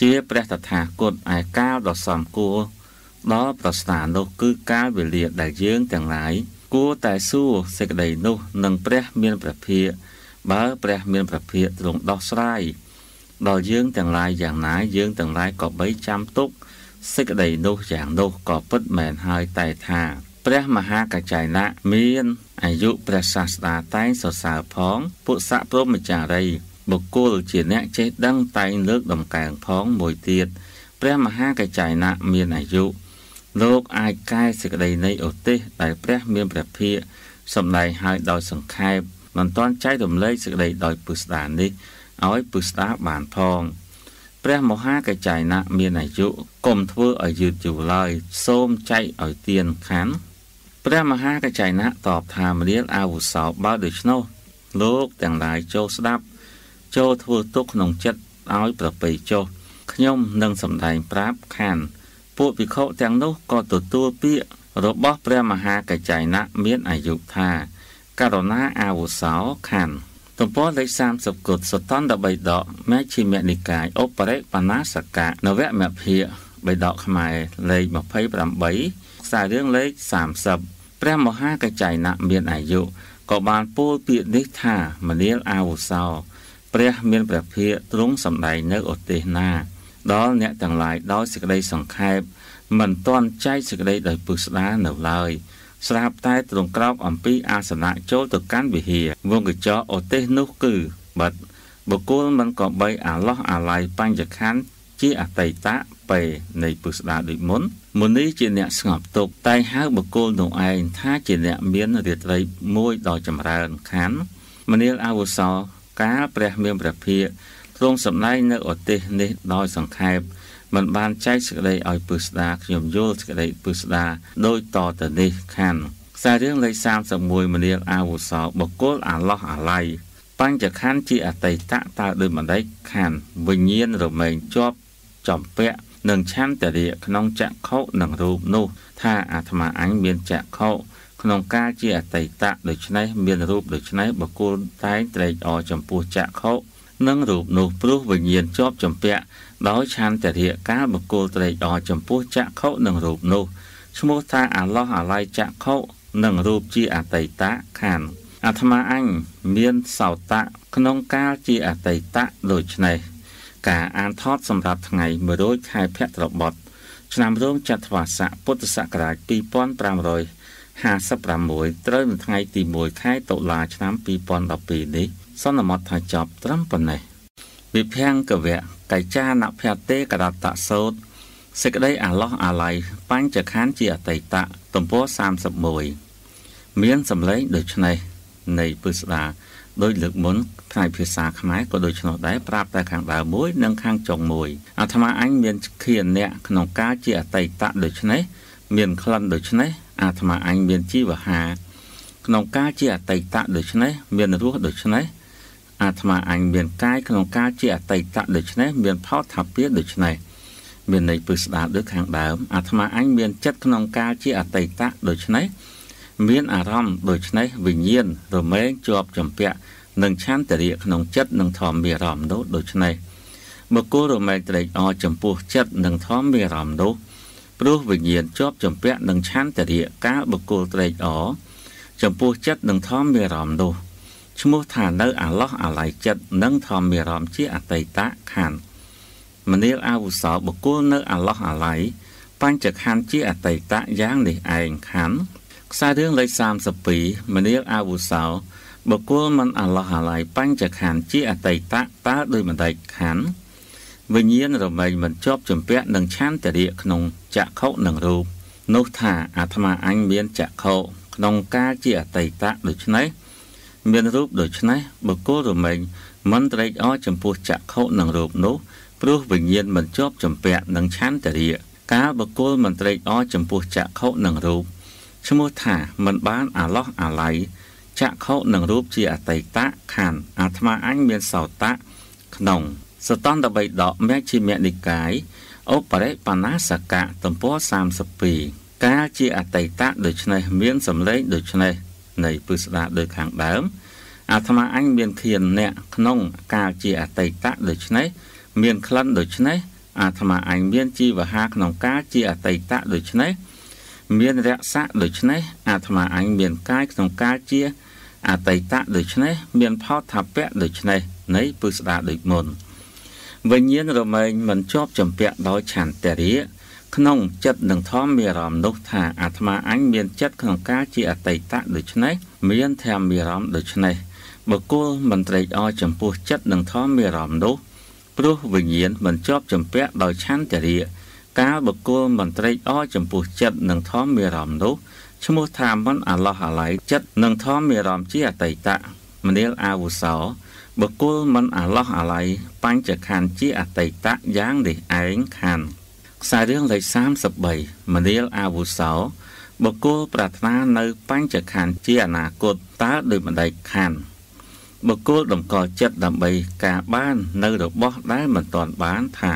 Speaker 1: ជាព្រះតថាគតឯកាលដ៏សំគួរដល់ប្រស្នានោះគឺកាលវេលាដែលយើងទាំងឡាយគួរតែសួរសេចក្តីនោះនឹងព្រះមានព្រះភិក្ខបើព្រះមានព្រះភិក្ខទ្រង់ដោះស្រាយដល់យើងទាំងឡាយយ៉ាងណាយើងទាំងឡាយក៏បីចាំទុកសេចក្តីនោះយ៉ាងនោះក៏ពិតមែនហើយតែថា ព្រះមហាកច្ចៃណៈមានអាយុព្រះសាស្តាតែងសរសើរផងពុទ្ធសព្រមចារីបុគ្គលជាអ្នកចេះដឹងតែងលើកដំកើងផងមួយទៀតព្រះមហាកច្ចៃណៈមានអាយុលោកអាចកែសេចក្តីនៃឧទ្ទេសដែលព្រះមានព្រះភិក្ខសម្ដែងឲ្យដោយសង្ខេបមិនទាន់ចែករំលែកសេចក្តីដោយពុស្ដានេះឲ្យពុស្ដាបានផងព្រះមហាកច្ចៃណៈមានអាយុកុំធ្វើឲ្យយឺតយូរឡើយសូមចែកឲ្យទៀនខណ្ឌ ព្រះមហាកច្ចៃណៈតបថាមនាលអាវុសោបើដូច្នោះលោកទាំងឡាយចូលស្ដាប់ ចូលធ្វើទុកក្នុងចិត្តឲ្យប្រពៃចុះខ្ញុំនឹងសម្ដែងប្រាប់ខានពួកភិក្ខុទាំងនោះក៏ទទួលពាក្យរបស់ព្រះមហាកច្ចៃណៈមានអាយុថាករណាអាវុសោខានទំព័រលេខ30គុតសតន្ត3ដកមេឈិមនិកាយឧបរិបណាសកៈនវមភិបៃដកខ្មែរលេខ28 ខ្សែរឿងលេខ30ព្រះមហាកច្ចៃណៈមានអាយុក៏បានពោលពាក្យនេះថាមនាលអាវុសោព្រះមានព្រះភិក្ខទ្រង់សម្ដែងនៅឧទ្ទេសនាដល់អ្នកទាំងឡាយដោយសេចក្តីសង្ខេបមិនទាន់ចែកសេចក្តីដោយពុស្ដានៅឡើយស្រាប់តែទ្រង់ក្រោកអំពីអាសនៈចូលទៅកាន់វិហារវងកញ្ចក់ឧទ្ទេសនោះគឺបាត់បុគ្គលមិនក៏បីអាឡោះអាឡ័យបញ្ញខណ្ឌ ជាអតីតពេនៃពុស្ដាដូចមុនមុនីជាអ្នកស្ងប់ទុកតែហៅបុគ្គលនោះឯងថាជាអ្នកមានរាត្រីមួយដ៏ចម្រើនខណ្ឌមនាលអវសោកាលព្រះមានព្រះភិក្ខទ្រង់សម្ដែងនៅឧទ្ទេសនេះដោយសង្ខេបមិនបានចែកសេចក្តីឲ្យពឹស្ដាខ្ញុំយល់សេចក្តីពឹស្ដាដោយតទៅនេះខានខ្សែរឿងលេខ31មនាលអាវុសោបកុលអាឡោះអាឡៃបញ្ចខណ្ឌជាអតីតតើដោយម្ដេចខានវិញ្ញាណរមែងជាប់ ចំពាក់នឹងឆន្ទរិយក្នុងចក្ខុនឹងរូបនោះ ថាអាត្មាអញមានចក្ខុក្នុងការជាអតីតដូច្នេះមានរូបដូច្នេះបកុលតែងត្រេកអរចំពោះចក្ខុនិងរូបនោះព្រោះវិញ្ញាណជាប់ចំពាក់ដោយឆន្ទរិយកាលបកុលត្រេកអរចំពោះចក្ខុនិងរូបនោះឈ្មោះថាអាឡោះអាឡៃចក្ខុនិងរូបជាអតីតខានអាត្មាអញមានសោតៈក្នុងកាលជាអតីតដូច្នេះ ការអានថតសម្រាប់ថ្ងៃ100ខែភទ្របទឆ្នាំរោងចត្វាស័កពុទ្ធសករាជ2556ត្រូវនៅថ្ងៃទី1ខែតុលាឆ្នាំ2012នេះសន្មតថាចប់ត្រឹមប៉ុណ្ណេះវិភាំងកវៈកៃចានភតេករតសោតសេចក្តីអាឡោះអាឡៃបញ្ចខានជាអតីតទំព័រ31មានសម្លេងដូចនេះនៃពុស្ដា ដោយលើកមុនផ្នែកភាសាខ្មែរក៏ដូចនោះដែរប្រាប់តែខាងដើមមួយនិងខាងចុងមួយអាត្មាអញមានខៀនអ្នកក្នុងការជាអតីតដូចនេះមានក្លិនដូចនេះអាត្មាអញមានជីវហាក្នុងការជាអតីតដូចនេះមានរសដូចនេះអាត្មាអញមានកាយក្នុងការជាអតីតដូច្នេះមានផលថាពាដូច្នេះមានន័យពឹស្ដាដូចខាងដើមអាត្មាអញមានចិត្តក្នុងការជាអតីតដូច្នេះ មានអារម្មណ៍ដូច្នេះវិញ្ញាណរមែងជាប់ចម្ពាក់នឹងឆន្ទរិយក្នុងចិត្តនិងធម្មមានអារម្មណ៍នោះដូច្នេះបុគ្គលរមែងត្រេកអរចំពោះចិត្តនិងធម្មមានអារម្មណ៍នោះព្រោះវិញ្ញាណជាប់ចម្ពាក់នឹងឆន្ទរិយកាលបុគ្គលត្រេកអរចំពោះចិត្តនិងធម្មមានអារម្មណ៍នោះឈ្មោះថានៅអាឡោះអាឡៃចិត្តនិងធម្មមានអារម្មណ៍ជាអតីតខណ្ឌមនាលអាវុសោបុគ្គលនៅអាឡោះអាឡៃបញ្ចខណ្ឌជាអតីតយ៉ាងនេះឯងខណ្ឌ ខ្សែរឿងលេខ32មនាលអាវុសោបុគ្គលមិនអាឡោះអាឡៃបញ្ចខណ្ឌជាអតីតតើដោយមិនដេចខណ្ឌវិញ្ញាណរមែងមិនជាប់ជំពាក់នឹងឆន្ទរិយក្នុងចក្ខុនិងរូបនោះថាអាត្មាអញមានចក្ខុក្នុងការជាអតីតដូច្នេះមានរូបដូច្នេះបុគ្គលរមែងមិនត្រេកអរចំពោះចក្ខុនិងរូបនោះព្រោះវិញ្ញាណមិនជាប់ចំពាក់នឹងឆន្ទរិយកាលបុគ្គលមិនត្រេកអរចំពោះចក្ខុនិងរូប ឈ្មោះថាមិនបានអាឡោះអាឡៃចក្ខុនិងរូបជាអតីតខណ្ឌអាត្មាអញមានសោតៈក្នុងសតន្តបិដកមជ្ឈិមនិកាយឧបរិបណាសកៈទំព័រ32កាលជាអតីតដូច្នេះមានសម្លេងដូច្នេះនៃពឹស្ដាដោយខាងដើមអាត្មាអញមានខៀនអ្នកក្នុងកាលជាអតីតដូច្នេះមានក្លិនដូច្នេះអាត្មាអញមានជីវហាក្នុងការជាអតីតដូច្នេះ មានរក្សៈដូច្នេះអាត្មាអញមានកាយក្នុងការជាអតីតដូច្នេះមានផោតថាពៈដូច្នេះនៃពុស្ដាដូចមុនវិញ្ញាណរមែងមិនជាប់ចម្ពាក់ដោយឆន្ទរិយក្នុងចិត្តនឹងធម្មមានអារម្មណ៍នោះថាអាត្មាអញមានចិត្តក្នុងការជាអតីតដូច្នេះមានធម្មមានអារម្មណ៍ដូច្នេះបុគ្គលមិនត្រេកអរចំពោះចិត្តនឹងធម្មមានអារម្មណ៍នោះព្រោះវិញ្ញាណមិនជាប់ចម្ពាក់ដោយឆន្ទរិយ កាលបុគ្គលមិនត្រេកអរចំពោះចិត្តនឹងធម្មមានអារម្មណ៍នោះឈ្មោះថាមិនអាឡោះអាល័យចិត្តនឹងធម្មមានអារម្មណ៍ជាអតីតមនាលអាវុសោបុគ្គលមិនអាឡោះអាល័យបញ្ចខណ្ឌជាអតីតយ៉ាងនេះឯងខណ្ឌខ្សែរឿងលេខ33មនាលអាវុសោបុគ្គលប្រាថ្នានៅបញ្ចខណ្ឌជាអនាគតតើដោយម្ដេចខណ្ឌបុគ្គលតម្កល់ចិត្តដើម្បីការបាននៅរបស់ដែលមិនទាន់បានថា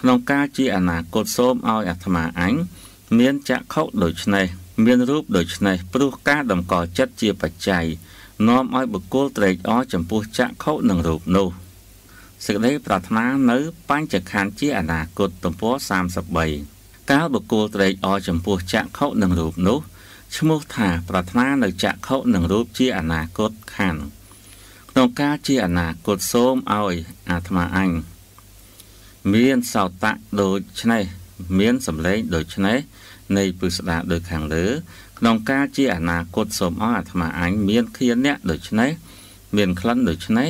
Speaker 1: ក្នុងការជាអនាគតសូមឲ្យអាត្មាអញមានចក្ខុដូច្នេះមានរូបដូច្នេះព្រោះការតម្កល់ចិត្តជាបច្ច័យនាំឲ្យបុគ្គលត្រេកអរចំពោះចក្ខុនឹងរូបនោះសេចក្តីប្រាថ្នានៅបញ្ចខណ្ឌជាអនាគតទំព័រ33កាលបុគ្គលត្រេកអរចំពោះចក្ខុនឹងរូបនោះឈ្មោះថាប្រាថ្នានៅចក្ខុនឹងរូបជាអនាគតខណ្ឌក្នុងការជាអនាគតសូមឲ្យអាត្មាអញ មានសោតៈដូចនេះមានសម្លេងដូចនេះនៃពុស្ដាដូចខាងលើ ក្នុងការជាអនាគតសូមអរអាត្មាអញមានខៀនអ្នកដូចនេះមានក្លិនដូចនេះ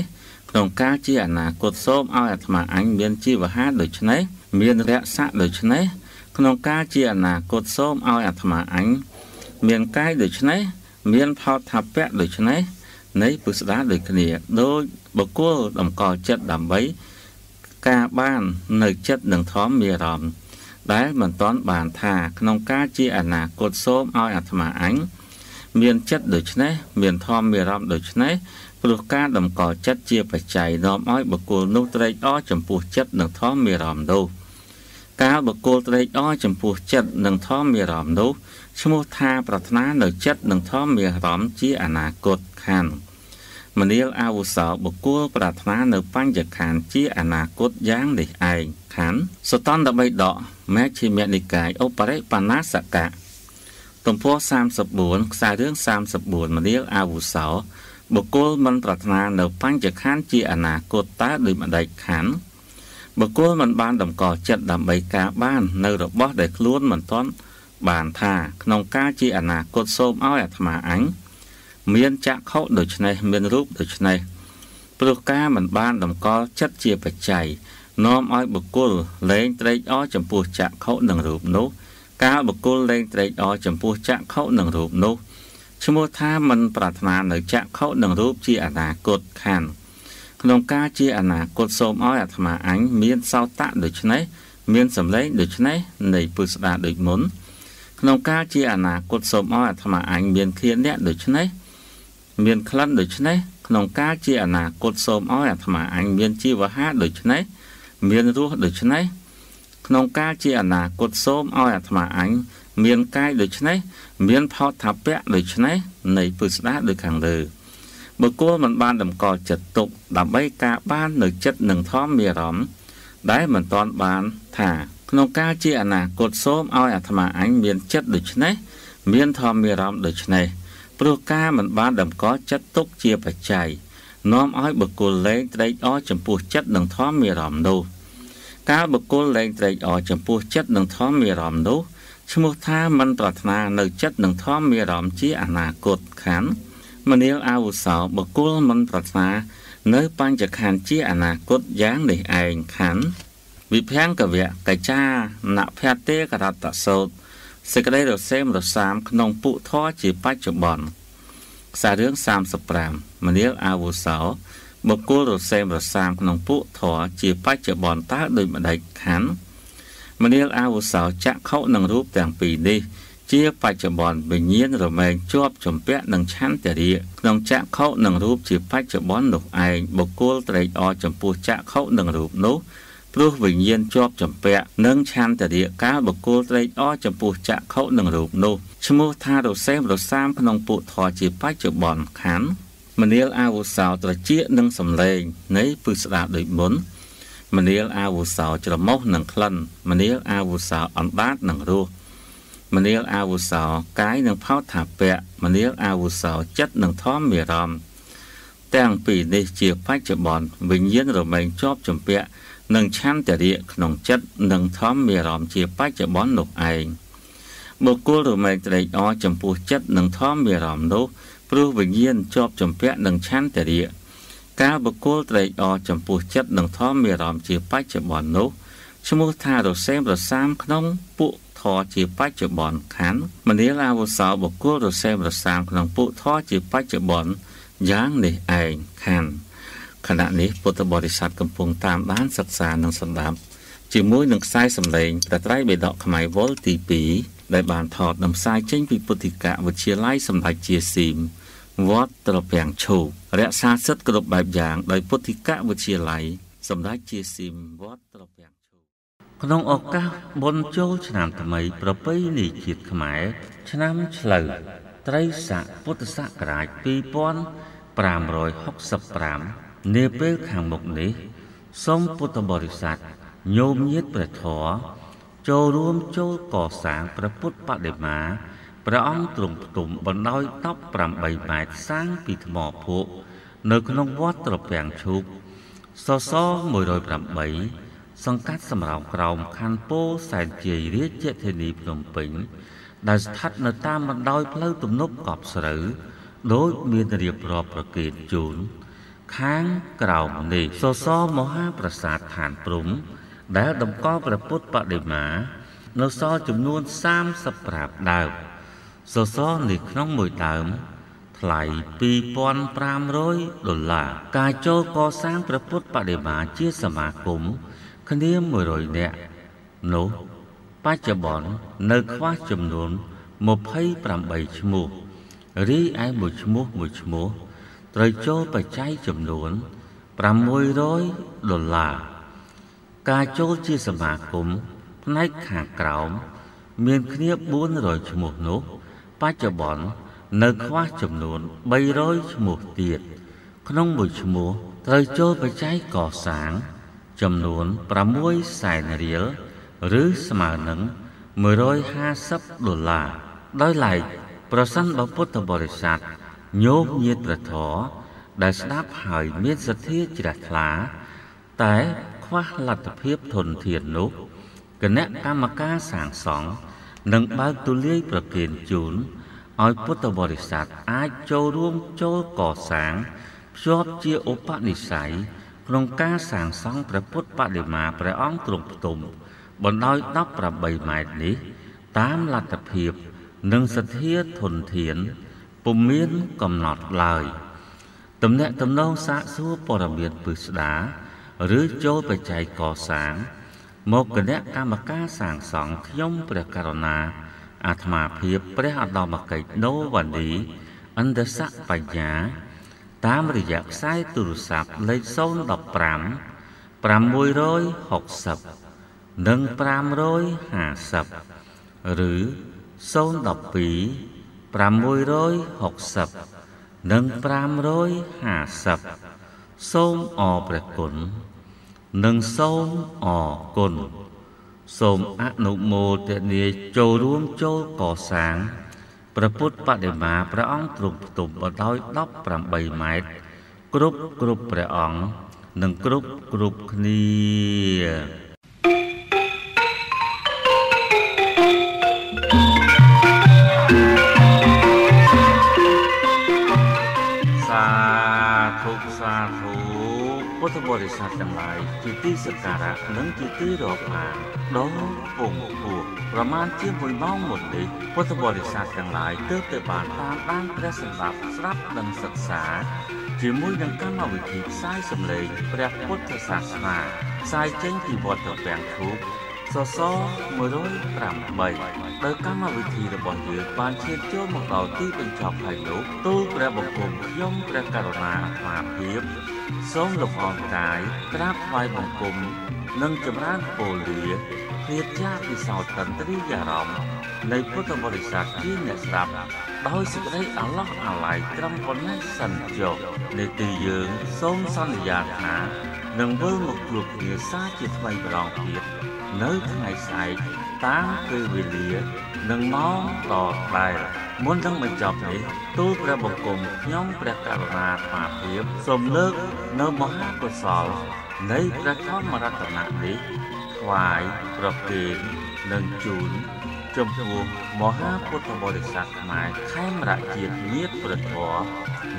Speaker 1: ក្នុងការជាអនាគតសូមឲ្យអាត្មាអញមានជីវហាដូចនេះមានរក្សៈដូចនេះក្នុងការជាអនាគតសូមឲ្យអាត្មាអញមានកាយដូចនេះមានផោតថាពៈដូចនេះនៃពុស្ដាដូចគ្នាដោយបុគ្គលតម្កល់ចិត្តដើម្បី ការបាននៅចិត្តនឹងធម៌មានអារម្មណ៍ដែលមិនទាន់បានថាក្នុងការជាអនាគតសូមឲ្យអាត្មាអញមានចិត្តដូចនេះមានធម៌មានអារម្មណ៍ដូចនេះព្រោះការតម្កល់ចិត្តជាបច្ច័យនាំឲ្យបុគ្គលនោះត្រេកអរចំពោះចិត្តនិងធម៌មានអារម្មណ៍នោះកាលបុគ្គលត្រេកអរចំពោះចិត្តនិងធម៌មានអារម្មណ៍នោះឈ្មោះថាប្រាថ្នានៅចិត្តនិងធម៌មានអារម្មណ៍ជាអនាគតខាន មនាលអាវុសោបុគ្គលប្រាថ្នានៅបញ្ញខានជាអនាគតយ៉ាងនេះឯងខានសតន្ត3ដកមេឈិមនិកាយឧបរិបណ្ណាសកៈទំព័រ34ខ្សែរឿង34មនាលអាវុសោបុគ្គលមិនប្រាថ្នានៅបញ្ញខណ្ឌជាអនាគតតើដោយម្ដេចខណ្ឌបុគ្គលមិនបានតម្កល់ចិត្តដើម្បីការបាន នៅរបស់ដែលខ្លួនមិនទាន់បានថាក្នុងការជាអនាគតសូមឲ្យអាត្មាអញ មានចក្ខុដូច្នេះមានរូបដូច្នេះព្រោះការមិនបានតម្កល់ចិត្តជាបច្ច័យនាំឲ្យបុគ្គលលែងត្រេកអរចំពោះចក្ខុនិងរូបនោះ កាលបុគ្គលលែងត្រេកអរចំពោះចក្ខុនិងរូបនោះឈ្មោះថាមិនប្រាថ្នានៅចក្ខុនិងរូបជាអនាគតខានក្នុងការជាអនាគតសូមឲ្យអាត្មាអញមានសោតៈដូច្នេះមានសម្លេងដូច្នេះនៃពុស្ដាដូចមុនក្នុងការជាអនាគតសូមឲ្យអាត្មាអញមានធានៈដូច្នេះ មានក្លិនដូច្នេះក្នុងការជាអនាគតសូមឲ្យអាត្មាអញមានជីវហាដូច្នេះមានរសដូច្នេះក្នុងការជាអនាគតសូមឲ្យអាត្មាអញមានកាយដូច្នេះមានផោតថាពៈដូច្នេះនៃពុស្ដាដូចខាងលើបុគ្គលមិនបានតម្កល់ចិត្តទុកដើម្បីការបាននៅចិត្តនឹងធម៌មានអារម្មណ៍ដែលមិនទាន់បានថាក្នុងការជាអនាគតសូមឲ្យអាត្មាអញមានចិត្តដូច្នេះមានធម៌មានអារម្មណ៍ដូច្នេះ ព្រោះការមិនបានតម្កល់ចិត្តទុកជាបច្ច័យនាំឲ្យបុគ្គលលែងត្រេកអរចំពោះចិត្តនិងធម៌មានអារម្មណ៍នោះកាលបុគ្គលលែងត្រេកអរចំពោះចិត្តនិងធម៌មានអារម្មណ៍នោះឈ្មោះថាមិនប្រាថ្នានៅចិត្តនិងធម៌មានអារម្មណ៍ជាអនាគតខណ្ឌមនាលអាវុសោបុគ្គលមិនប្រាថ្នានៅបញ្ចខណ្ឌជាអនាគតយ៉ាងនេះឯងខណ្ឌវិភង្គវៈកចាណភតេករតសោត សេចក្តីរសេមរសាមក្នុងពុធរជាបច្ចុប្បន្នខ្សែរឿង35មនាលអាវុសោបុគ្គលរសេមរសាមក្នុងពុធរជាបច្ចុប្បន្នតើដោយម្ដេចខណ្ឌមនាលអាវុសោចក្ខុនឹងរូបទាំងពីរនេះជាបច្ចុប្បន្នវិញ្ញាណរមែងជាប់ជំពាក់នឹងឆន្ទរិយក្នុងចក្ខុនឹងរូបជាបច្ចុប្បន្ននោះឯងបុគ្គលត្រេកអរចំពោះចក្ខុនឹងរូបនោះ ព្រោះវិញ្ញាណជាប់ចម្ពាក់នឹងឆន្ទរិយកាលបុគ្គលត្រេកអរចំពោះចក្ខុនឹងរូបនោះឈ្មោះថារសេមរសាមក្នុងពុទ្ធធជាបច្ចុប្បន្នខណ្ឌមនាលអាវុសោត្រជានឹងសំឡេងនៃពឹស្ដាដូចមុនមនាលអាវុសោច្រមុះនិងក្លិនមនាលអាវុសោអណ្ដាតនិងរសមនាលអាវុសោកាយនិងផោថាពៈមនាលអាវុសោចិត្តនិងធម្មមានរមទាំងពីរនេះជាបច្ចុប្បន្នវិញ្ញាណរមែងជាប់ជំពាក់ និងឆន្ទរៈក្នុងចិត្តនិងធម្មមានរមជាបច្ចុប្បន្ននោះឯងបុគ្គលរមែងត្រេកអរចំពោះចិត្តនិងធម្មមានរមនោះព្រោះវិញ្ញាណជាប់ជំពាក់នឹងឆន្ទរៈកាលបុគ្គលត្រេកអរចំពោះចិត្តនិងធម្មមានរមជាបច្ចុប្បន្ននោះឈ្មោះថារសេមរសាមក្នុងពួកធរជាបច្ចុប្បន្នខណ្ឌមនាលអវសោបុគ្គលរសេមរសាមក្នុងពួកធរជាបច្ចុប្បន្នយ៉ាងនេះឯងខណ្ឌ ខណៈនេះពុទ្ធបរិស័ទកំពុងតាមដានសិក្សានិងសម្ដាប់ជាមួយនឹងខ្សែសម្លេងប្រត្រៃបេដកខ្មែរវលទី2ដែលបានថតនិងផ្សាយចេញពីពុទ្ធិកវិទ្យាល័យសម្ដេចជាស៊ីមវត្តត្រពាំងឈូករក្សាសិទ្ធិគ្រប់បែបយ៉ាងដោយពុទ្ធិកវិទ្យាល័យសម្ដេចជាស៊ីមវត្តត្រពាំងឈូក្នុងឱកាសបុណ្យចូលឆ្នាំថ្មី ប្រពៃណីជាតិខ្មែរឆ្នាំឆ្លូវត្រីស័កពុទ្ធសករាជ2565 នាពេលខាងមុខនេះសូមពុទ្ធបរិស័ទញោមញាតព្រះធម៌ចូលរួមចូលកសាងព្រះពុទ្ធបដិមាព្រះអង្គទ្រង់ផ្ទុំបណ្ដោយ18ម៉ែត្រសាងពីថ្មភក់នៅក្នុងវត្តត្រពាំងឈូកសស108សង្កាត់សំរោងក្រោមខណ្ឌពោធិ៍សែនជ័យរាជធានីភ្នំពេញ ដែលស្ថិតនៅតាមបណ្ដោយផ្លូវទំនប់កប់ស្រូវដោយមានរៀបរាប់ប្រកេតជូន ខាងក្រោមនេះសសមហាប្រាសាទឋានព្រំ ដែលតម្កល់ព្រះពុទ្ធបដិមា នៅសល់ចំនួន35ដើមសសរនេះក្នុងមួយដើមថ្លៃ2500ដុល្លារការចូលកសាងព្រះពុទ្ធបដិមាជាសមាគមគ្នា100នាក់នោះបច្ចុប្បន្ននៅខ្វះចំនួន28ឈ្មោះរីឯមួយឈ្មោះមួយឈ្មោះ ត្រូវចូលបច្ច័យចំនួន600ដុល្លារការចូលជាសមាគមផ្នែកខាងក្រោម មានគ្នា400ឈ្មោះនោះបច្ចុប្បន្ននៅខ្វះចំនួន300ឈ្មោះទៀតក្នុងមួយឈ្មោះត្រូវចូលបច្ច័យកសាង ចំនួន6សែនរៀលឬស្មើនឹង150ដុល្លារដោយឡែកប្រសិនបើពុទ្ធបរិស័ទ ញោមញាតព្រះធរដែលស្ដាប់ហើយមានសទ្ធាជ្រះថ្លា តែខ្វះលទ្ធភាពធនធាននោះគណៈកម្មការសាងសង់និងបើកទូលាយប្រគេនជូនឲ្យពុទ្ធបរិស័ទអាចចូលរួមចូលកសាងភ្ជាប់ជាឧបនិស្ស័យក្នុងការសាងសង់ព្រះពុទ្ធបដិមាព្រះអង្គទ្រង់ផ្ទុំបណ្ដោយ18ម៉ែត្រនេះ តាមលទ្ធភាព និងសទ្ធាធនធាន ពុំមានកំណត់ឡើយតំណាក់តំណងសាកសួរព័ត៌មានពិស្ដាឬចូលបច្ច័យកសាង មកគណៈកម្មការសាងសង់ខ្ញុំព្រះករុណាអាត្មាភាពព្រះអត្តមកិច្ចណូវ៉ានីអន្តស័កបញ្ញា តាមរយៈខ្សែទូរស័ព្ទលេខ015 660និង550ឬ012 660និង550សូមអរព្រះគុណនិងសូមអរគុណសូមអនុមោទនាចូលរួមចូលកសាងព្រះពុទ្ធបដិមាព្រះអង្គទ្រង់ផ្ទុំបដោយ18ម៉ែត្រគ្រប់គ្រប់ព្រះអង្គនិងគ្រប់គ្រប់គ្នា ទ្ធបរិស័ទទាំងឡាយជាទីសក្ការៈនិងជាទីរាប់អានដ៏ពងពោះប្រមាណជា1ម៉ោងមុននេះពុទ្ធបរិស័ទទាំងឡាយទើបតែបានតាមដានព្រះសម្រាប់ស្ដាប់និងសិក្សាជាមួយនឹងកម្មវិធីផ្សាយសម្លេងព្រះពុទ្ធសាសនាផ្សាយចេញពីវត្តពាំងធូប សស108ដោយកម្មវិធីរបស់យើងបានឈានចូលមកដល់ទីបញ្ចប់ហើយនោះទូលព្រះបង្គំខ្ញុំព្រះករុណាអាត្មាភាពសូមលំអរកាយក្រាបថ្វាយបង្គំនិងចម្រើនពរលាព្រាចាពិសោធន៍តន្ត្រីអារម្មណ៍នៃពុទ្ធបរិស័ទជាអ្នកស្ដាប់ដោយសេចក្តីអាឡោះអាល័យត្រឹមប៉ុណ្ណេះសិនចុះនៃទីយើងសូមសន្យាថានឹងវិលមកជួបគ្នាសាជាថ្មីម្ដងទៀត នៅថ្ងៃស្អែកតាមពេលវេលានិងម៉ោងតដែលមុននឹងបញ្ចប់នេះទូលព្រះបង្គំខ្ញុំព្រះករុណាអាភិបសូមលើកនៅមហាកុសលនៃព្រះធម្មរតនៈនេះថ្វាយប្រគេននិងជូនចំពោះមហាពុទ្ធបរិស័ទខ្មែរខេមរៈជាតិញាតប្រធរ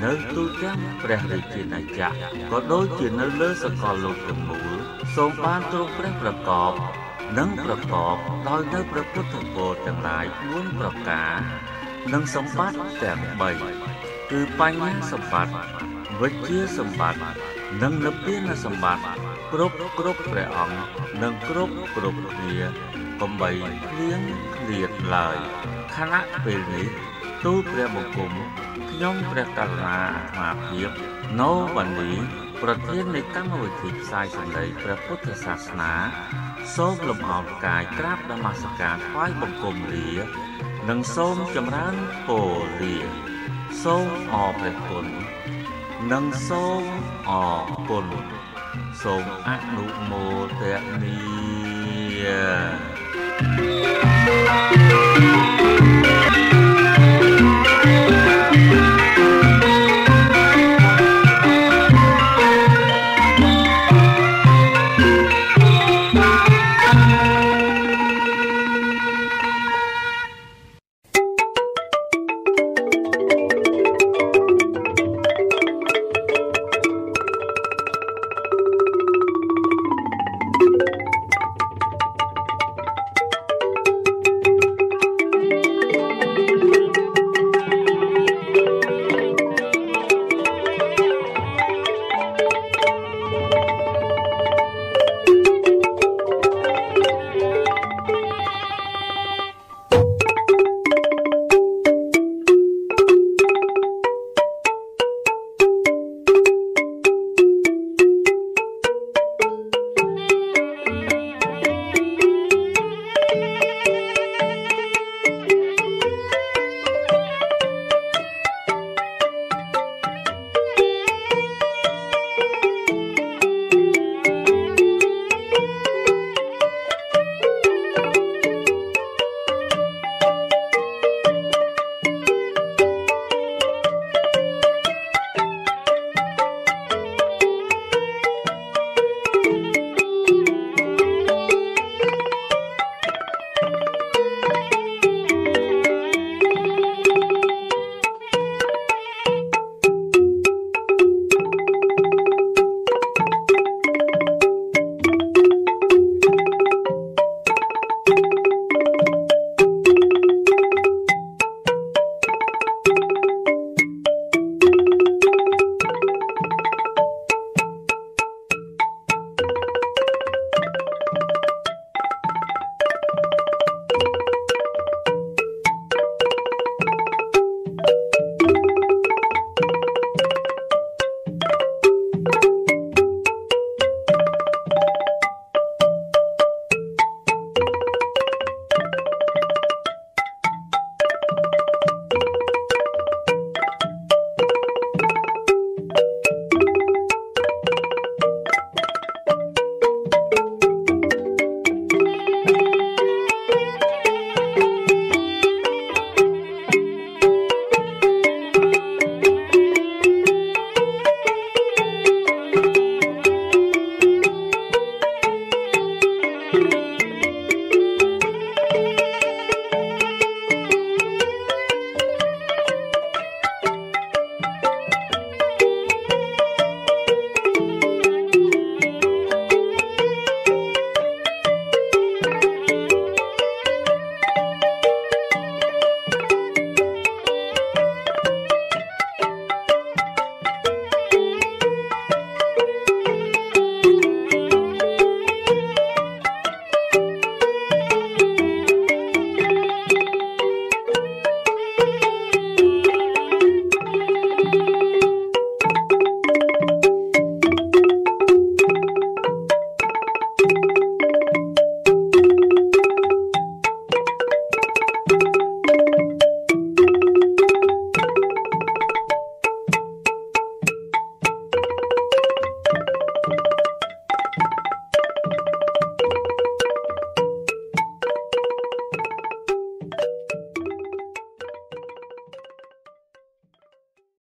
Speaker 1: នៅទូទាំងព្រះរាជាណាចក្រក៏ដូចជានៅលើសកលលោកទាំងមូលសូមបានទ្រង់ព្រះប្រកប និងប្រកបដោយនៅព្រះពុទ្ធពរទាំងឡាយ4ប្រការនិងសម្បត្តិទាំង3គឺបញ្ញាសម្បត្តិវិជ្ជាសម្បត្តិនិងនិព្វានសម្បត្តិគ្រប់គ្រប់ព្រះអង្គនិងគ្រប់គ្រប់គ្នាកំបីគ្លៀងគ្លៀតឡើយខណៈពេលនេះទូលព្រះបង្គំខ្ញុំព្រះករុណាអាត្មាភាពណូវ៉ានីប្រធាននៃកម្មវិធីផ្សាយសម្លេងព្រះពុទ្ធសាសនា សូមលំអរកាយក្រាបនមស្ការថ្វាយបង្គំលានិងសូមចម្រើនពរលាសូមអរព្រះគុណនិងសូមអរគុណសូមអនុមោទនា Yeah.